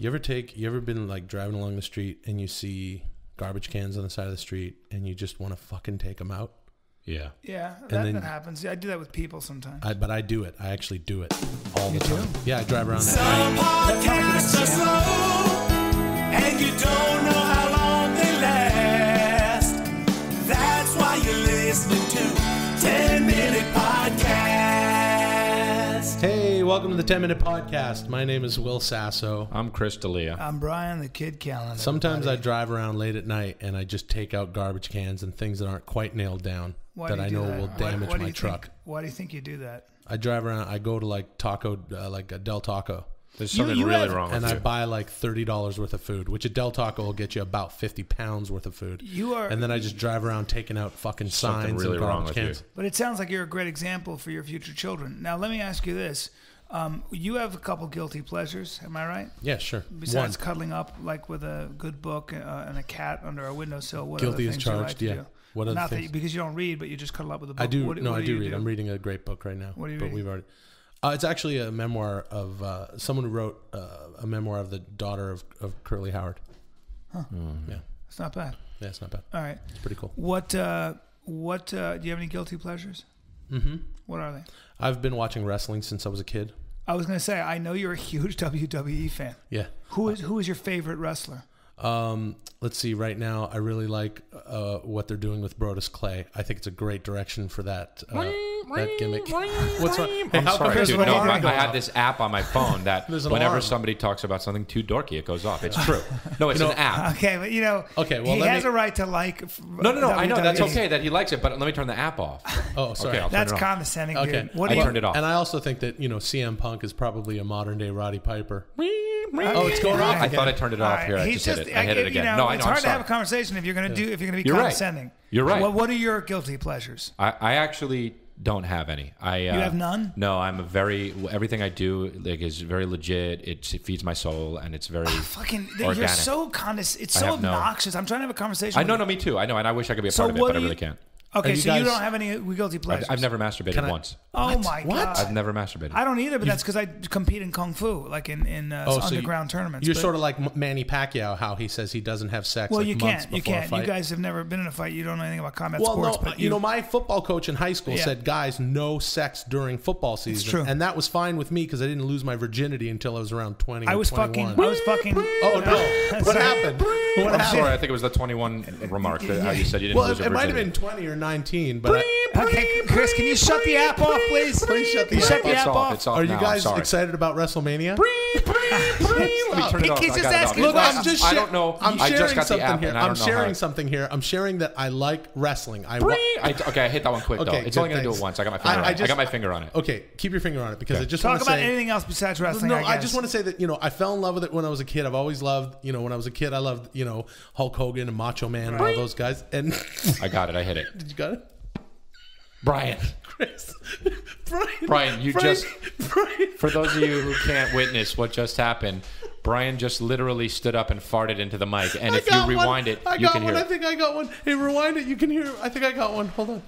You ever take? You ever been like driving along the street and you see garbage cans on the side of the street and you just want to fucking take them out? Yeah. Yeah, that, then- that happens. Yeah, I do that with people sometimes. I, but I do it. I actually do it all the do? time. Yeah, I drive around. At Some podcasts are slow, and you don't welcome to the 10 Minute Podcast. My name is Will Sasso. I'm Chris D'Elia. I'm Brian, the kid calendar. Sometimes I drive around late at night and I just take out garbage cans and things that aren't quite nailed down Why that do you I do know that? will Why- damage why do my you truck. Think, why do you think you do that? I drive around. I go to like Taco, uh, like a Del Taco, There's You- something you really have- wrong and with I you. buy like thirty dollars worth of food, which a Del Taco will get you about fifty pounds worth of food. You are, And then I just drive around taking out fucking Something signs really and wrong garbage with cans. you. but it sounds like you're a great example for your future children. Now, let me ask you this: um, you have a couple guilty pleasures, am I right? Yeah, sure. Besides One, cuddling up like with a good book uh, and a cat under a windowsill, what Guilty other as things you like charged, to yeah. do? What other Not that things? you, because you don't read, but you just cuddle up with a book. I do. What, no, what I do you read. I'm reading a great book right now. What are you but reading? we've already. Uh, it's actually a memoir of uh, someone who wrote uh, a memoir of the daughter of, of Curly Howard. Huh. Yeah, It's not bad. yeah, it's not bad. All right. It's pretty cool. What? Uh, what? Uh, do you have any guilty pleasures? hmm What are they? I've been watching wrestling since I was a kid. I was going to say I know you're a huge WWE fan. Yeah. Who is who is your favorite wrestler? Um, let's see. Right now, I really like uh, what they're doing with Brodus Clay. I think it's a great direction for that uh, that gimmick. What's wrong? Hey, I'm how sorry, dude. No, I, I have this app on my phone that whenever alarm. somebody talks about something too dorky, it goes off. It's true. No, it's You know, an app. Okay, but you know, Okay, well, he has me- a right to like. f- No, no, no. I know that's okay that he likes it, but let me turn the app off. Oh, sorry. Okay, I'll turn That's it off. condescending, Okay. What I do you? turned it off. And I also think that you know CM Punk is probably a modern day Roddy Piper. Oh, it's going off I thought I turned it off. Here, I he's just, hit it. I I hit it again. You know, no, I it's I'm hard to have a conversation if you're going to do if you're going to be You're right. condescending. You're right. What, what are your guilty pleasures? I, I actually don't have any. I uh, have none? No, I'm a very everything I do like is very legit. It, it feeds my soul, and it's very. Fucking, you're so condescending. It's so have no- obnoxious. I'm trying to have a conversation. I with know, you. no, me too. I know, and I wish I could be a So part of it, what but I do you- really can't. Okay, you so you guys- don't have any guilty I've, pleasures. I've never masturbated Can I- once. Oh my god. What? god! I've never masturbated. I don't either, but that's because I compete in kung fu, like in in uh, Oh, so you- underground tournaments. You're but- sort of like M- Manny Pacquiao, how he says he doesn't have sex. well, like you months can't, you before a can't. You fight. guys have never been in a fight. You don't know anything about combat Well, sports. no, but you, know, my football coach in high school Yeah. said, "Guys, no sex during football season," true. and that was fine with me because I didn't lose my virginity until I was around twenty. I or was 21. fucking. I was fucking. Oh no! What happened? What I'm happened? sorry. I think it was the 21 remark that how you said you didn't Well, lose it, your it might have virginity. been twenty or nineteen, but I, Okay, Chris, can you shut the app off, please? Please shut the app shut the It's app off. off. It's off are you guys sorry. excited about WrestleMania? Let me turn off. He's I just got it off. asking Look, I'm just. I don't know. I'm I sharing just got the something app here. I I'm sharing how- something here. I'm sharing that I like wrestling. I wa- I, okay, I hit that one quick though. Okay, It's good, only gonna do it once. I got my finger. I- on I it. I got my finger on it. Okay, keep your finger on it because Okay. I just Talk about anything else besides wrestling. no, I, I, just want to say that you know I fell in love with it when I was a kid. I've always loved you know when I was a kid I loved you know Hulk Hogan and Macho Man and all those guys. And I got it. I hit it. Did you got it, Brian. Chris? Brian, Brian, you Brian, just- Brian. For those of you who can't witness what just happened, Brian just literally stood up and farted into the mic. And I if you rewind one. it, I you got can one. hear I it. think I got one. Hey, rewind it. You can hear. I think I got one. Hold on.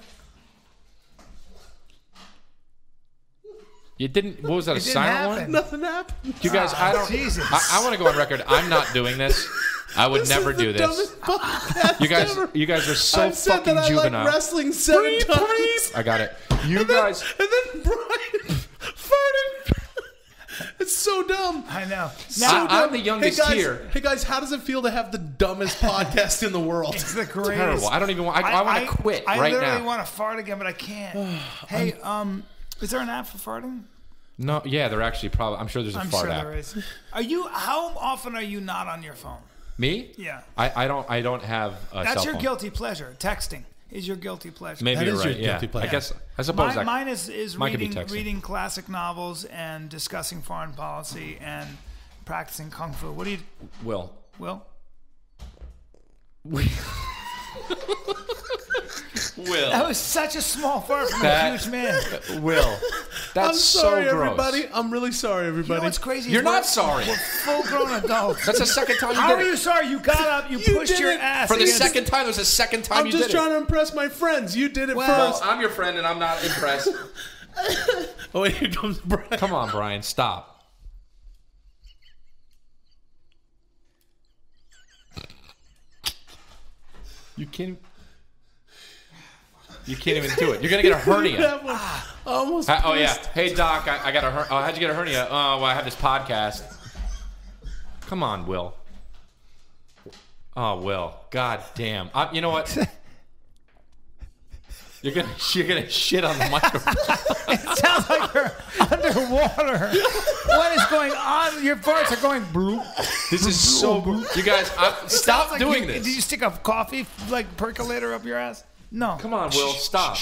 You didn't. What was that? A It didn't silent happen. one? Nothing happened. You guys, I don't. Jesus. I, I want to go on record. I'm not doing this. I would This never is the do this. You guys, ever. you guys are so I've said fucking that I juvenile. like wrestling seven times. I got it. You And then, guys. and then Brian farted. It's so dumb. I know. So Now, I'm the youngest hey guys, here. Hey guys, how does it feel to have the dumbest podcast in the world? it's the greatest. Terrible. I don't even want. I, I, want to quit I right literally now. want to fart again, but I can't. hey, um, is there an app for farting? no, yeah, they're actually probably. I'm sure there's a I'm fart sure app. there is. Are you? How often are you not on your phone? Me? Yeah. I, I don't. I don't have a That's cell your phone. guilty pleasure. Texting is your guilty pleasure. Maybe That you're is your right. Yeah. guilty pleasure. I guess. I suppose Mine, that. mine is, is mine could be reading texting. reading classic novels and discussing foreign policy and practicing kung fu. What do you, Will. Will? Will. That was such a small fart from that, a huge man. Will. That's I'm sorry, so gross. everybody. I'm really sorry, everybody. You know what's crazy? You're we're, not sorry. We're full grown adults. That's the second time you How are you sorry? You got up, you, you pushed your ass. For the second time, there's a second time I'm you did it. I'm just trying to impress my friends. You did it well, first. Well, I'm your friend and I'm not impressed. oh, here comes Brian. Come on, Brian, stop. You can't. You can't even do it. You're gonna get a hernia. Ah. Almost. Ha- oh yeah. Hey doc, I, I got a. Her- oh, how'd you get a hernia? Oh, well, I have this podcast. Come on, Will. Oh, Will. God damn. I, you know what? You're gonna you're gonna shit on the microphone. It sounds like you're underwater. what is going on? Your farts are going bloop. This is so. You guys, I, stop like doing you- this. Did you stick a coffee like percolator up your ass? No. Come on, Will. Stop.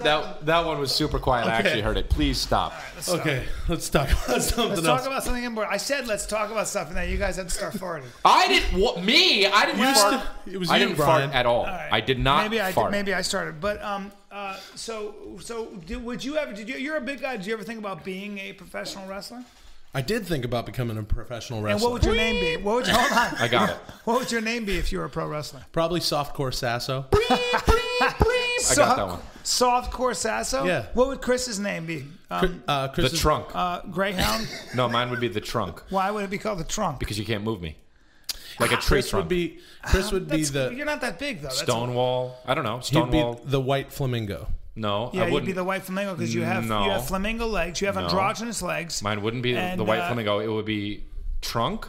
That that one was super quiet. I actually heard it. Please stop. Okay, let's talk about something Let's else. talk about something important. I said let's talk about stuff, and then you guys had to start farting. I didn't. What, me? I didn't You fart. st- it was I you, didn't Brian. fart at all. All right. I did not Maybe I fart. Did, maybe I started, but um, uh, so so did, would you ever? Did you? You're a big guy. Did you ever think about being a professional wrestler? I did think about becoming a professional wrestler. And wrestler. what would your name be? What would you, hold on? I got it. What would your name be if you were a pro wrestler? Probably softcore sasso. I got that one. Softcore Sasso. Yeah. What would Chris's name be? Um, Uh, The Chris trunk. uh, Greyhound. no, mine would be the trunk Why would it be called the trunk? because you can't move me. Like a tree Chris trunk. would be. Chris would be That's- the. You're not that big though. That's Stonewall. I don't know. He'd be Stonewall. the white flamingo. No, Yeah, I you'd be the white flamingo because you have No. you have flamingo legs. You have No. androgynous legs. Mine wouldn't be And, the white uh, flamingo. It would be trunk,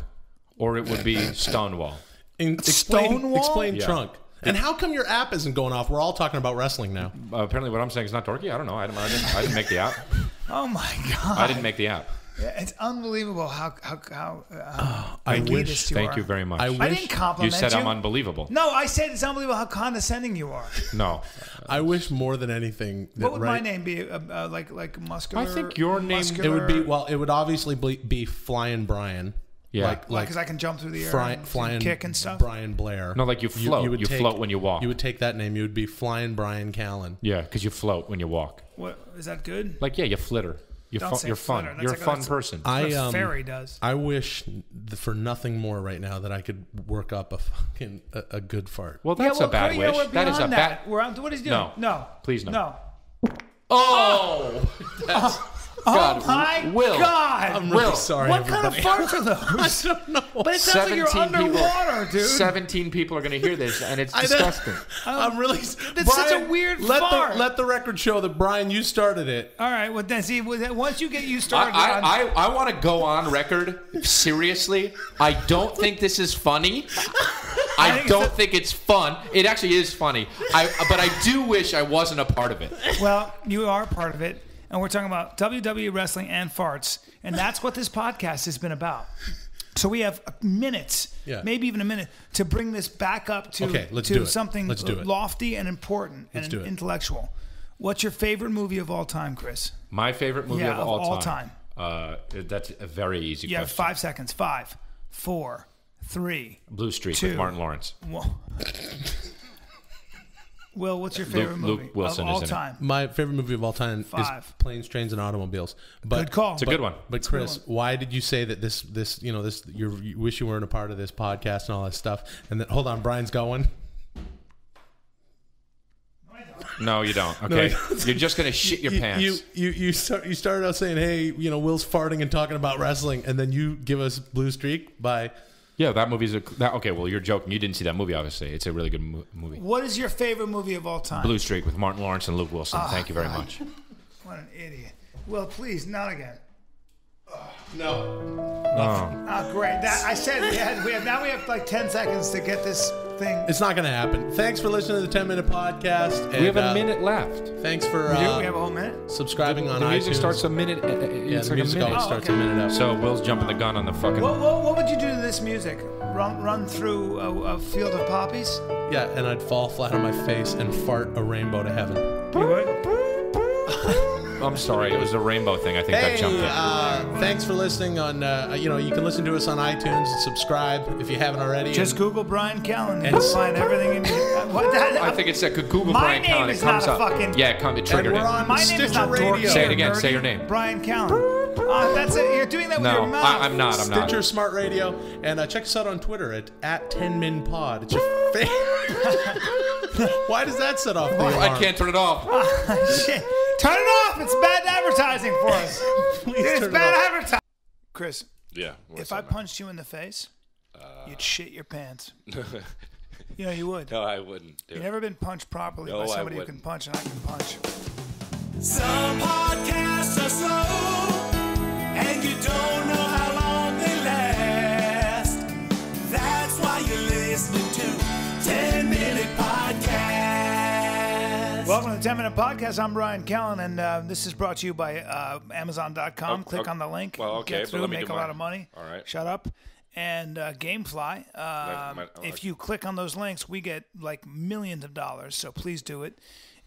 or it would be Stonewall. In, explain, Stonewall? explain Yeah. trunk. And how come your app isn't going off? We're all talking about wrestling now. Uh, apparently, what I'm saying is not dorky. I don't know. I didn't, I didn't, I didn't make the app. Oh my god! I didn't make the app. It's unbelievable how how how. Uh, I elitist wish. you Thank are. you very much. I I didn't compliment you said I'm unbelievable. No, I said it's unbelievable how condescending you are. No, I wish more than anything that What would my name be? Uh, uh, like like muscular. I think your name- It would be well. It would obviously be, be Flying Brian. Yeah. like Like, like because I can jump through the air, fly, and flying kick and stuff. Brian Blair. No, like you float. You would float when you walk. You would take that name. You would be Flying Brian Callen. yeah, because you float when you walk. What is that good? Like yeah, you flitter. You're, Don't fu- you're fun. That's You're a fun person. I um, fairy does. I wish for nothing more right now that I could work up a fucking a, a good fart. well, that's yeah, a bad well, yeah, wish. we're that is a bad. We're on. What is he doing? No. no, Please no. no. Oh, that's, God, oh my Will. God! I'm really Will, sorry. what kind of everybody. farts are those? I don't know. But it sounds like you're 17 people- dude. Seventeen people are going to hear this, and it's I know. disgusting. Um, I'm really. That's such a weird let fart. The, let the record show that Brian, you started it. All right. Well, then see. Once you get you I, started, on, I, I, I want to go on record. Seriously, I don't think this is funny. I think don't it's a- think it's fun. It actually is funny. I, but I do wish I wasn't a part of it. well, you are part of it, and we're talking about WWE wrestling and farts, and that's what this podcast has been about. So we have minutes, Yeah. maybe even a minute, to bring this back up to, Okay, let's to do something Let's do lofty and important Let's and do intellectual. What's your favorite movie of all time, Chris? My favorite movie Yeah, of of all, all time. Uh, that's a very easy You have question. five seconds. Five, four, three. Blue Streak Two. with Martin Lawrence. Well, Will, what's your favorite Luke movie Wilson of all is time? My favorite movie of all time Five. is Planes, Trains, and Automobiles. But, Good call. It's a good one. But Chris, why did you say that this this you know this you're, wish you weren't a part of this podcast and all that stuff? And then hold on, Brian's going. No, you don't. Okay, you you're just gonna shit your you, pants. You you you, start, you started out saying, "Hey, you know, Will's farting and talking about wrestling," and then you give us Blue Streak by. Yeah, that movie's a. That, okay, well, you're joking. You didn't see that movie, obviously. It's a really good mo- movie. What is your favorite movie of all time? Blue Streak with Martin Lawrence and Luke Wilson. Ah, Thank you very much. What an idiot. Well, please, not again. No. Oh, great. That I said we had. We have now. We have like ten seconds to get this thing. It's not going to happen. Thanks for listening to the 10 minute podcast. We have a uh, minute left. Thanks for We do? uh, we have a whole minute. subscribing on The music iTunes. starts a minute. uh, uh, yeah, the like music minute. always Oh, starts okay. a minute out. So Will's jumping the gun on the fucking. What, what, what would you do to this music? Run run through a, a field of poppies? yeah, and I'd fall flat on my face and fart a rainbow to heaven. You would? I'm sorry, it was a rainbow thing. I think that Hey, jumped in. uh, thanks for listening on, uh, you know, you can listen to us on iTunes and subscribe if you haven't already. Just And- Google Brian Callen and And you'll s- find everything in your. What, that, I think it's that Google My Brian name Callen. It is comes not a up. fucking- Yeah, it, come, it triggered we're it. on My name is not Radio. Dorky Say it again, say your name. Brian Callen. Uh, that's it. You're doing that with No, your mouth. I, I'm not. I'm not. Stitcher Smart Radio, and uh, check us out on Twitter at at 10minpod. It's your favorite. Why does that set off the alarm? I can't turn it off. Ah, shit. Turn it off. It's bad advertising for us. Please Dude, turn it's it bad off. advertising. Chris, Yeah. if I punched you in the face, uh, you'd shit your pants. you know, you would. No, I wouldn't. Do You've never been punched properly No, by I somebody who can wouldn't. punch, and I can punch. Some podcasts are slow, and you don't know 10 Minute Podcast. I'm Brian Callen, and uh, this is brought to you by uh, Amazon.com. Oh, Click okay. on the link. Well, okay, get through, make a lot of money. All right. Shut up. And uh, Gamefly. Um, my- if okay. you click on those links, we get like millions of dollars. So please do it.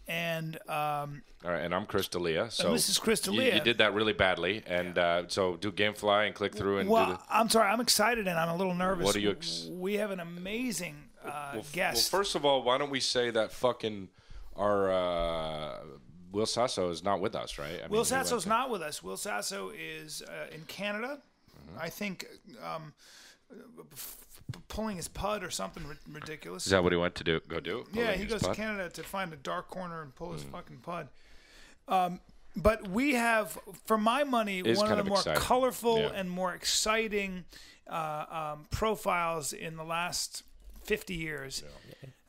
And um, All right, and I'm Chris D'Elia. So this is Chris you- D'Elia. You, did that really badly, and uh, so do GameFly and click through and do well, the. I'm sorry, I'm excited and I'm a little nervous. What are you ex- we have an amazing uh, Well, guest. Well, first of all, why don't we say that fucking our uh, Will Sasso is not with us, right? I Will he went Sasso's to- not with us. Will Sasso is uh, in Canada. Mm-hmm. I think um, f- f- pulling his pud or something ri- ridiculous. Is that what he went to do? Go do? yeah, he his goes to? Canada to find a dark corner and pull his Mm. fucking pud. Um, but we have, for my money, one of the of more exciting. colorful Yeah. and more exciting uh, um, profiles in the last 50 years,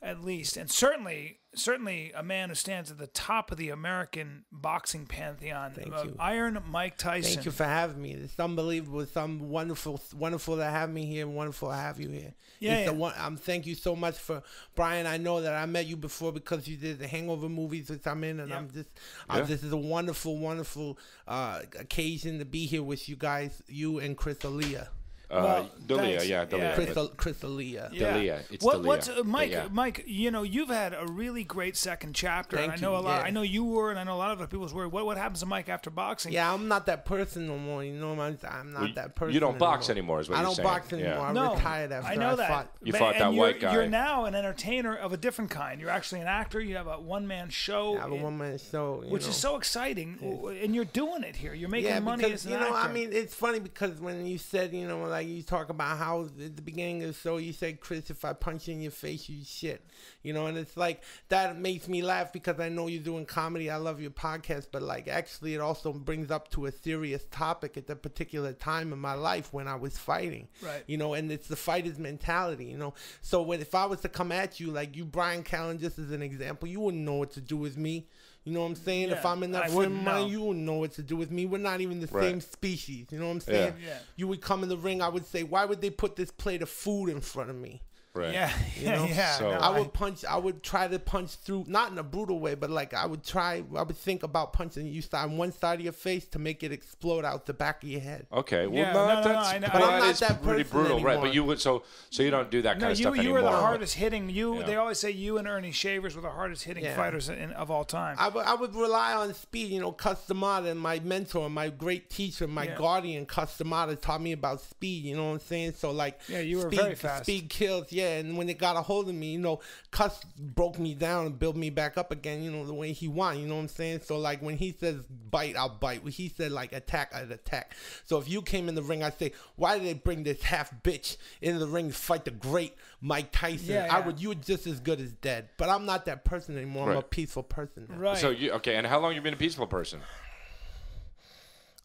at least. And certainly, certainly a man who stands at the top of the American boxing pantheon. Thank uh, you. Iron Mike Tyson. Thank you for having me. It's unbelievable. It's um, wonderful, wonderful to have me here. Wonderful to have you here. Yeah, It's a yeah. one, um, thank you so much for Brian. I know that I met you before because you did the Hangover movies, which I'm in, and Yep. I'm just, uh, Yeah. this is a wonderful, wonderful uh, occasion to be here with you guys, you and Chris Aaliyah. Uh, Well, D'Elia, yeah, D'Elia. Yeah. Chris, but- Al- Chris Aaliyah. Yeah. D'Elia. It's what, D'Elia. What's uh, Mike? yeah. Mike, you know you've had a really great second chapter. and I know you, a lot. yeah. I know you were, and I know a lot of other people's were. What what happens to Mike after boxing? Yeah, I'm not that person no more. You know, I'm, I'm not Well, that person. you don't box anymore, is what I you're don't saying. box anymore. Yeah. I no, retired after I know that. fought. You fought and that white guy. You're now an entertainer of a different kind. You're actually an actor. You have a one man show, I have a one man show. which know. is so exciting, and you're doing it here. You're making money because as an you know, actor. I mean, it's funny because when you said, you know, like you talk about how at the beginning of the show you said, Chris, if I punch you in your face, you shit, you know, and it's like that makes me laugh because I know you're doing comedy. I love your podcast, but like actually, it also brings up to a serious topic at that particular time in my life when I was fighting, Right. You know, and it's the fighter's mentality, you know. So when if I was to come at you like you, Brian Callen, just as an example, you wouldn't know what to do with me. You know what I'm saying? If I'm in I that frame of mind, you wouldn't know what to do with me. We're not even the Right. same species. You know what I'm saying? Yeah. Yeah. You would come in the ring, I would say, why would they put this plate of food in front of me? Right. yeah, yeah, know? yeah. So- no, I would punch. I would try to punch through, not in a brutal way, but like I would try. I would think about punching you on one side of your face to make it explode out the back of your head. Okay. Well, Yeah, no, no, that- no, no, that's I know. but But I'm not that pretty person brutal, right? But you would so so you don't do that kind No, of you stuff you anymore. were the hardest hitting. You Yeah. they always say you and Ernie Shavers were the hardest hitting Yeah. fighters in, of all time. I would, I would rely on speed. You know, Cus D'Amato, and my mentor, my great teacher, my Yeah. guardian, Cus D'Amato, taught me about speed. You know what I'm saying? So like, Yeah, you were speed, very fast. Speed kills. Yeah, and when it got a hold of me, you know, Cus broke me down and built me back up again. You know the way he want. You know what I'm saying? So like when he says bite, I'll bite. When he said like attack, I'd attack. So if you came in the ring, I'd say, why did they bring this half bitch in the ring to fight the great Mike Tyson? Yeah, I would. You were just as good as dead. But I'm not that person anymore. I'm a peaceful person. now. right. So you okay? And how long you been a peaceful person?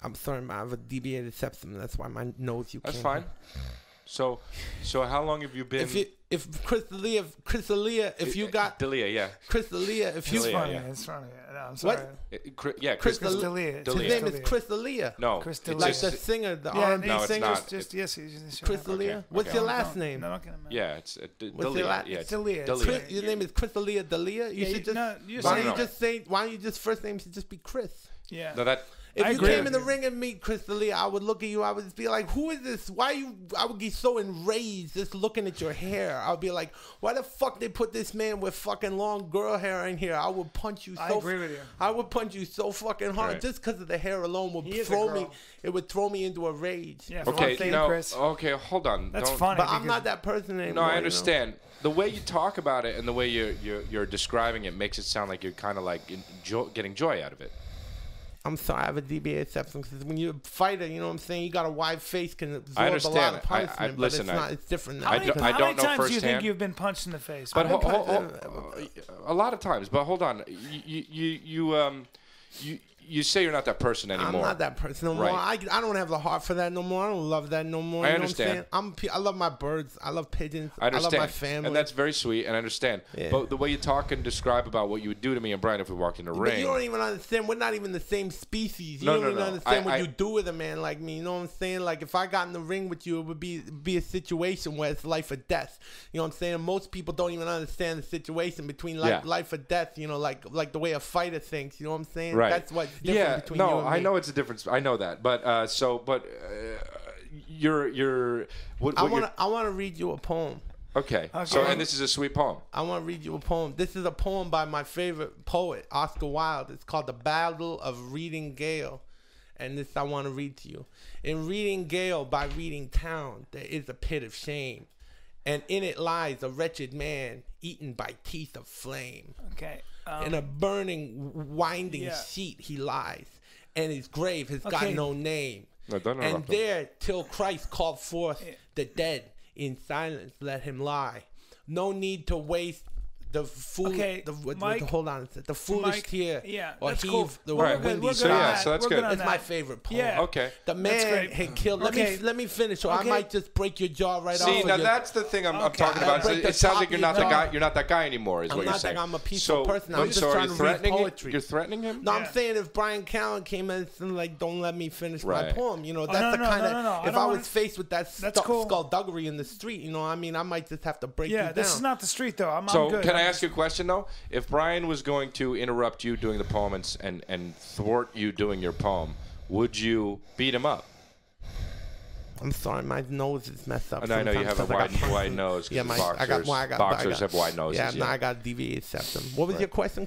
I'm sorry, I have a deviated septum. That's why my nose you That's can't fine. hear. So so how long have you been? If you, if Chris D'Elia, if Chris D'Elia, if you got Delia, yeah, Chris D'Elia, if you it's D'Elia, funny. yeah. It's funny. No, I'm sorry. What? Uh, Chri- yeah, Chris Chris. Chris D'Elia, D'Elia. his D'Elia. name is D'Elia. Chris D'Elia. No, Chris it's D'Elia. like the singer, the Yeah, R&B No, it's singer, not. Just, just yes, yes, yes, Chris sure. D'Elia. Okay. What's Okay. your last don't- name? No, not gonna matter. yeah, it's uh, D- What's your Delia. yeah, It's D'Elia, Delia. Chris, your name is Chris D'Elia D'Elia. You Yeah, should you- just. no, you're why don't you just say? Why don't you just first name should just be Chris? Yeah. No, that If I you agree came in the ring and meet Chris D'Elia, I would look at you. I would be like, "Who is this? Why you?" I would be so enraged just looking at your hair. I'd be like, "Why the fuck they put this man with fucking long girl hair in here?" I would punch you. So I agree with you. I would punch you so fucking hard Right. just because of the hair alone would He throw me. It would throw me into a rage. Yeah. for okay. one thing, now, Chris. okay, hold on. That's Don't- funny. But I'm not that person anymore. No, you I know? understand. The way you talk about it and the way you're you're, you're describing it makes it sound like you're kind of like enjoy, getting joy out of it. I'm sorry, I have a DBA septum because when you're a fighter, you know what I'm saying. You got a wide face, can absorb I a understand lot of it. I- I- punishment, but it's I- not. It's different now. I How many, don't- how I many don't know times do you think you've been punched in the face? But ho- ho- ho- a lot of times. But hold on, you you you, you um. You, you say you're not that person anymore. I'm not that person no more. Right. I, I don't have the heart for that no more. I don't love that no more. I you understand. Know what I'm, saying? I'm I love my birds. I love pigeons. I understand. love my family. And that's very sweet, and I understand. Yeah. But the way you talk and describe about what you would do to me and Brian if we walked in the But ring. you don't even understand. We're not even the same species. You No, don't no, even no. understand I- what I- you do with a man like me. You know what I'm saying? Like if I got in the ring with you, it would be be a situation where it's life or death. You know what I'm saying? Most people don't even understand the situation between life, Yeah. life or death. You know, like like the way a fighter thinks. You know what I'm saying? right. That's different yeah, between no, you and I know it's a difference. I know that, but uh, so, but uh, you're you're. What, I want to I want to read you a poem. Okay. So, Okay. and this is a sweet poem. I want to read you a poem. This is a poem by my favorite poet, Oscar Wilde. It's called The Battle of Reading Gaol. And this I want to read to you. In Reading Gaol by Reading Town, there is a pit of shame. And in it lies a wretched man eaten by teeth of flame. Okay. Um, In a burning, winding yeah. sheet he lies. And his grave has got no name. No, and there, till Christ called forth the dead, in silence let him lie. No need to waste the fool. Okay, the, what- Mike- what- hold on. The foolish Mike, tear. yeah, or that's heave cool. the Well, we're windy good, we're good So, yeah, so that's We're good. on It's my favorite poem. Yeah. Okay. The That's man great. had killed. Let Okay. me let me finish, or I might just break your jaw right off. See, now your- that's the thing I'm, I'm Okay. talking about. It, it sounds like you're not the guy. You're not that guy anymore. Is I'm what you're saying. that I'm a peaceful so, person. I'm just trying to read him? poetry. You're threatening him. No, I'm saying if Brian Callen came in and said like, don't let me finish my poem, you know, oh, that's the kind of. no, no, no. I If I was faced with that That's stu- skullduggery in the street, you know, I mean, I might just have to break you yeah, this is not the street though. I'm, So I'm good. Can I ask you a question though? If Brian was going to interrupt you doing the poem and, and and thwart you doing your poem, would you beat him up? I'm sorry, my nose is messed up. And I know you have a wide, wide nose. Yeah, my boxers, I got, well, I got boxers I got, have wide noses. Yeah, Yeah, I got deviated septum. What was Right. your question,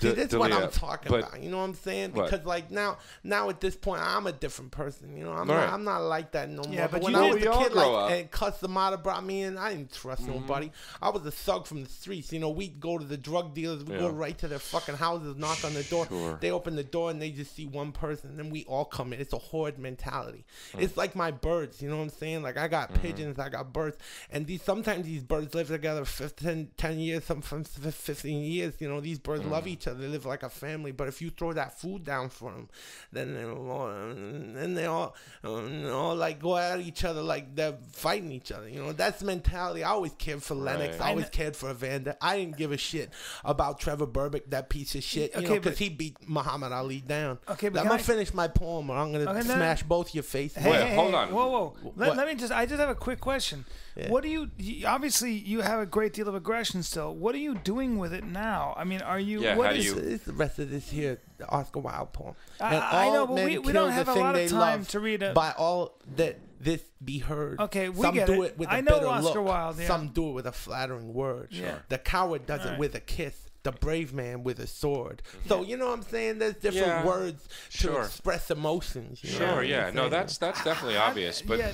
Crystalia? See, this is what I'm talking but- about. You know what I'm saying? What? Because like now, now at this point, I'm a different person. You know, I'm All not. I'm not like that no more. Yeah, but when you I was a kid, grow like, up. Mm-hmm. and Cus D'Amato brought me in, I didn't trust nobody. I was a thug from the streets. You know, we'd go to the drug dealers, we would go right to their fucking houses, knock on the door. Sure. They open the door and they just see one person, and then we all come in. It's a horde mentality. Mm. It's like my birds. You know what I'm saying? Like I got Mm-hmm. pigeons, I got birds, and these sometimes these birds live together for 10, 10 years, some 15 years. You know, these birds Mm. love each other. They live like a family. But if you throw that food down for them, then they all, then they all, um, all like go at each other like they're fighting each other. You know, that's the mentality. I always cared for Lennox. Right. I always cared for Evander. I didn't give a shit about Trevor Berbick, that piece of shit. You Okay, because he beat Muhammad Ali down. Okay, but Let can me I- finish my poem, or I'm gonna Okay, no, no. smash both your faces. Hey, Wait, hey, hold on. Whoa, whoa. Let, let me just. I just have a quick question. What do you, you? Obviously, you have a great deal of aggression still. What are you doing with it now? I mean, are you? Yeah, what how do you- It's the rest of this here, Oscar Wilde poem. I- I know, but we- we don't have a lot of time to read a- By all that this be heard. Okay, we Some get do it. it, with a I know Oscar look. Wilde, yeah. Some do it with a flattering word. Sure. The coward does Alright. it with a kiss. The brave man with a sword. So you know what I'm saying? There's different Yeah. words to Sure. express emotions. you Sure, what yeah. No, that's that's definitely How- obvious. But yeah,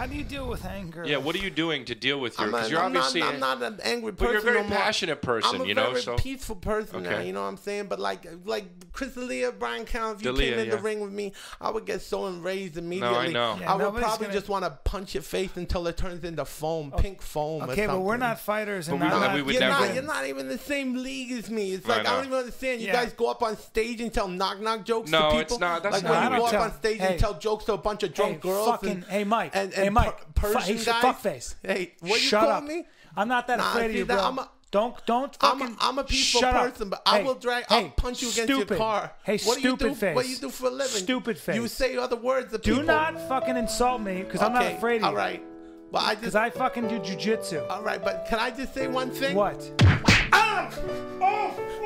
how do you deal with anger? yeah, what are you doing to deal with your? I'm, Because you're I'm obviously. not, I'm not an angry person. But person. you're a very no more. passionate person, I'm a you know, very so- peaceful person now. You know what I'm saying? But like, like Chris D'Elia, Brian Count, if you D'Elia, came in yeah. the ring with me, I would get so enraged immediately. No, I know. Yeah, I would probably gonna- just want to punch your face until it turns into foam, oh, pink foam. or Okay, but we're not fighters, and But we- I'm we not- would you're never- not. You're not even the same league as me. It's like I, know. don't even understand. You Yeah. guys go up on stage and tell knock knock jokes No, to people. it's not- that's like not when you we go up on stage and tell jokes to a bunch of drunk hey, girls. Fucking, hey, Mike. And, and hey, Mike. Per- Fu- Persian hey, guys. fuckface. Hey, what you Shut call up. me? I'm not that Nah, afraid of see you, that- bro. I'm a- don't don't I'm fucking. a, I'm a peaceful shut up. person, but I Hey, will drag. hey, I'll punch you against your stupid. car. Hey, what do you stupid do? face. What do you do for a living? Stupid face. You say other words to Do people. not fucking insult me because I'm not Okay, afraid of you. All right. Well, I just. Because. I fucking do jujitsu. all right, but can I just say one thing? What?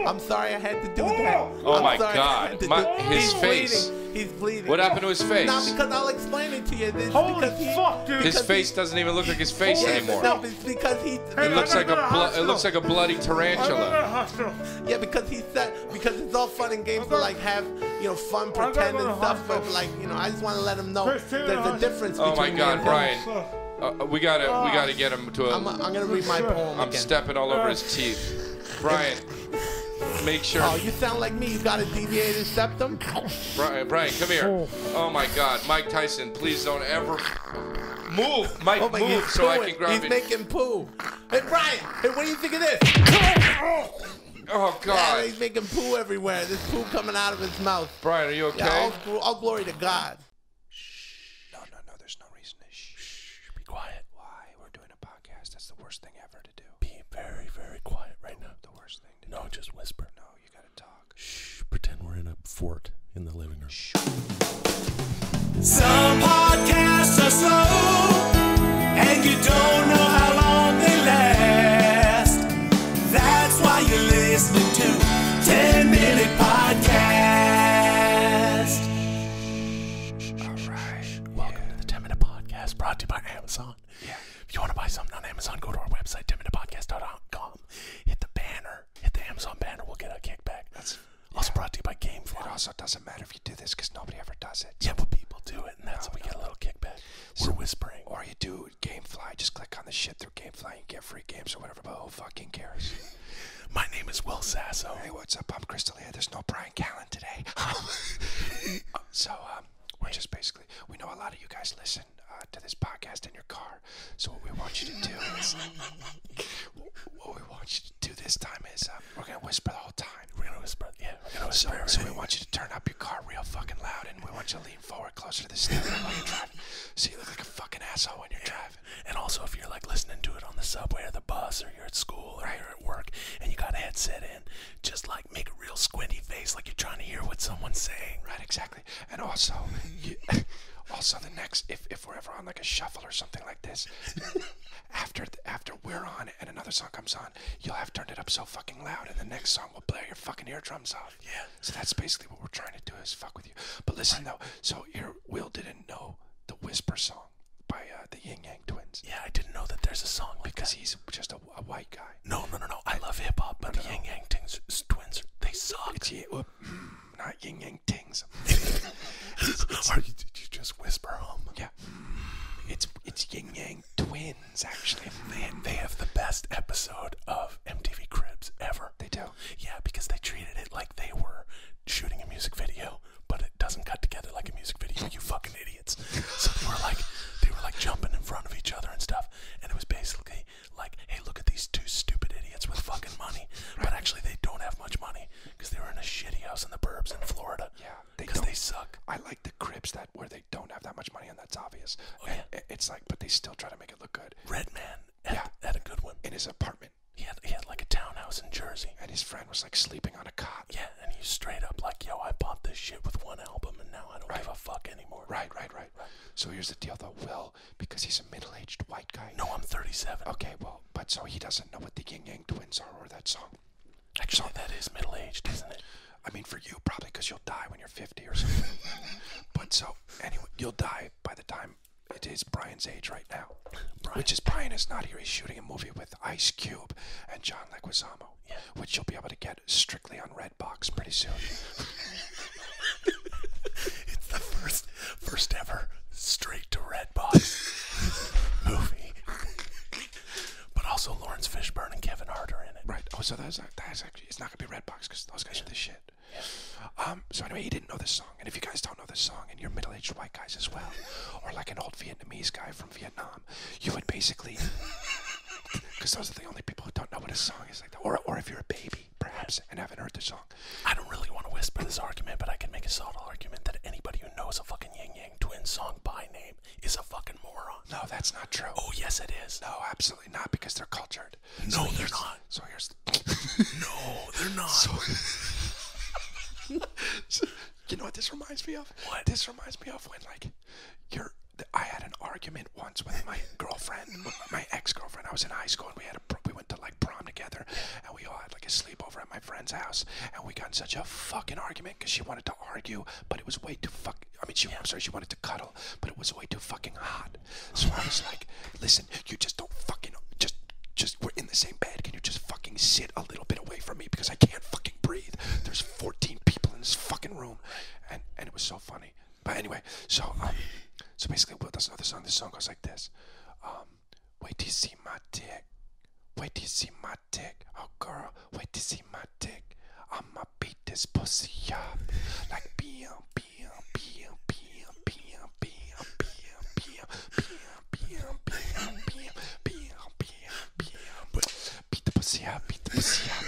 I'm sorry I had to do that. Oh I'm oh my sorry I God. had to My- do- his He's face. Bleeding. He's bleeding. What happened to his face? Not because I'll explain it to you. It's Holy because he, fuck, dude. His face he- doesn't even look like his face Yeah, anymore. No, it's because he. It looks like a blo- it looks like a bloody tarantula. Yeah, because he said because it's all fun and games to like have you know fun, pretend and stuff. But like you know, I just want to let him know there's a difference. Oh my between me God, and him. Brian! Uh, uh, we gotta we gotta get him to a. I'm, I'm gonna read my poem I'm again. stepping all over his teeth. Brian, make sure. Oh, you sound like me. You got a deviated septum. Brian, Brian, come here. Oh. oh my God, Mike Tyson, please don't ever move. Mike, Oh my, move he's so I can grab He's it. making poo. Hey Brian, hey, what do you think of this? Oh Yeah, God, he's making poo everywhere. There's poo coming out of his mouth. Brian, are you okay? Yeah, all, all glory to God. Shh. No, no, no. There's no reason to shh. Be quiet. Why? We're doing a podcast. That's the worst thing ever to do. Be very, very quiet right now. The worst thing to No, just whisper. No, you gotta talk. Shh. Pretend we're in a fort in the living room. Some podcasts are slow, and you don't know how long they last. That's why you're listening to 10 Minute Podcast. All right. Welcome to the 10 Minute Podcast brought to you by Amazon. Yeah. If you want to buy something on Amazon, go to our website, 10minutepodcast.com. Hit the banner. Hit the Amazon banner. We'll get a kickback. That's to It also doesn't matter if you do this because nobody ever does it. Yeah, but people do it, and that's how we get a little kickback. We're whispering. Or you do GameFly. Just click on the shit through GameFly and get free games or whatever. But who fucking cares? My name is Will Sasso. Hey, what's up? I'm Crystal here. There's no Brian Callen today. so, um, we're just basically, we know a lot of you guys listen uh, to this podcast in your car. So, what we want you to do is, what we want you to do this time is, uh, we're going to whisper the whole time. We're gonna whisper. Yeah, we're gonna So, whisper. so we want you to turn up your car real fucking loud, and we want you to lean forward closer to the steering while you're driving, so you look like a fucking asshole when you're driving. And also, if you're like listening to it on the subway or the bus, or you're at school or you're at work, and you got a headset in, just like make a real squinty face, like you're trying to hear what someone's saying. Right, exactly. And also, you, also the next, if, if we're ever on like a shuffle or something like this, after after we're on and another song comes on, you'll have turned it up so fucking loud, and the next song will blare your fucking eardrums off. Yeah. So that's basically what we're trying to do is fuck with you. But listen though, so your Will didn't know the Whisper song by uh, the Yin Yang Twins Yeah, I didn't know that there's a song like because that. he's just a, a white guy. No, no, no, no. I love hip hop, but the Yang Yang Tings, twins, they suck. It's mm, not Yin Yang Tings. or you, did you just whisper hum? Yeah. It's it's Yin Yang Twins actually. They, they have the best episode of MTV Cribs ever. They do. Yeah, because they treated it like they were shooting a music video, but it doesn't cut together like a music video. You fucking idiots. So they were like, they were like jumping in front of each other and stuff, and it was basically like, hey, look at these two stupid idiots with fucking money, but actually they don't have much money because they were in a shitty house in the burbs in Florida. Yeah, because don't. they suck. I like the cribs that where they don't have that much money and that's obvious. Oh, yeah. i- it's like, but they still try to make it look good. Redman had, Yeah. had a good one. In his apartment, He had, he had like a townhouse in Jersey. and his friend was like sleeping on a cot. Yeah, and he's straight up like, yo, I bought this shit with one album and now I don't give a fuck anymore. Right, right, right. Right. So here's the deal, though. Will, because he's a middle-aged white guy. No, I'm 37. Okay, well, but so he doesn't know what the Yin Yang Twins are or that song. Actually, that is middle aged, isn't it? I mean, for you, probably because you'll die when you're 50 or something. but so, anyway, you'll die by the time it is Brian's age right now. Which is Brian is not here. He's shooting a movie with Ice Cube and John Leguizamo, which you'll be able to get strictly on Redbox pretty soon. It's the first first ever straight to Redbox movie. But also Laurence Fishburne and Kevin Hart are in it. Right. Oh, so that's that's actually it's not gonna be Redbox because those guys are the shit. Um. So anyway, he didn't know this song, and if you guys don't know this song, and you're middle-aged white guys as well, or like an old Vietnamese guy from Vietnam, you would basically, because those are the only people who don't know what a song is like that, or or if you're a baby perhaps and haven't heard the song. I don't really want to whisper this argument, but I can make a subtle argument that anybody who knows a fucking Yang Yang Twins song by name is a fucking moron. No, that's not true. Oh, yes, it is. No, absolutely not, because they're cultured. No, they're not. So here's. No, they're not. So, you know what this reminds me of? What? This reminds me of when like you're. I had an argument once with my girlfriend, my ex-girlfriend. I was in high school and we had a we went to like prom together, and we all had like a sleepover at my friend's house, and we got in such a fucking argument because she wanted to argue, but it was way too fuck. I mean, she I'm sorry, she wanted to cuddle, but it was way too fucking hot. So I was like, listen, you just don't fucking just just we're in the same bed. Can you just fucking sit a little bit away from me because I can't fucking breathe. There's 14 people in this fucking room, and and it was so funny. But anyway, so um, so basically, Will does another song. This song goes like this. Um, wait till you see my dick. Wait till you see my dick. Oh girl, wait till you see my dick. I'ma beat this pussy up like bam, bam, bam, bam, bam, bam, bam, bam, bam, bam, bam, yeah, beat the pussy up.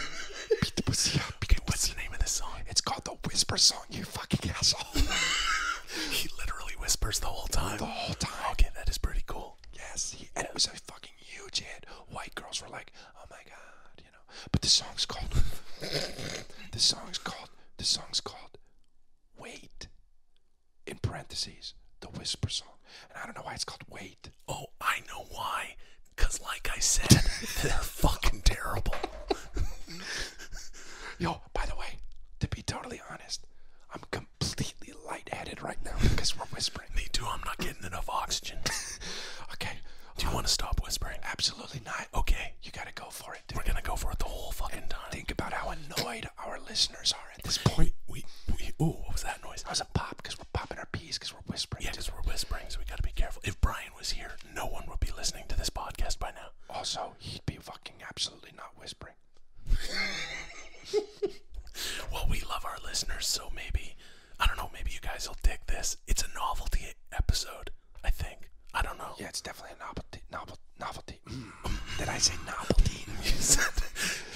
Beat the pussy up. Okay, what's the name of this song? It's called the Whisper Song, you fucking asshole. he literally whispers the whole time. The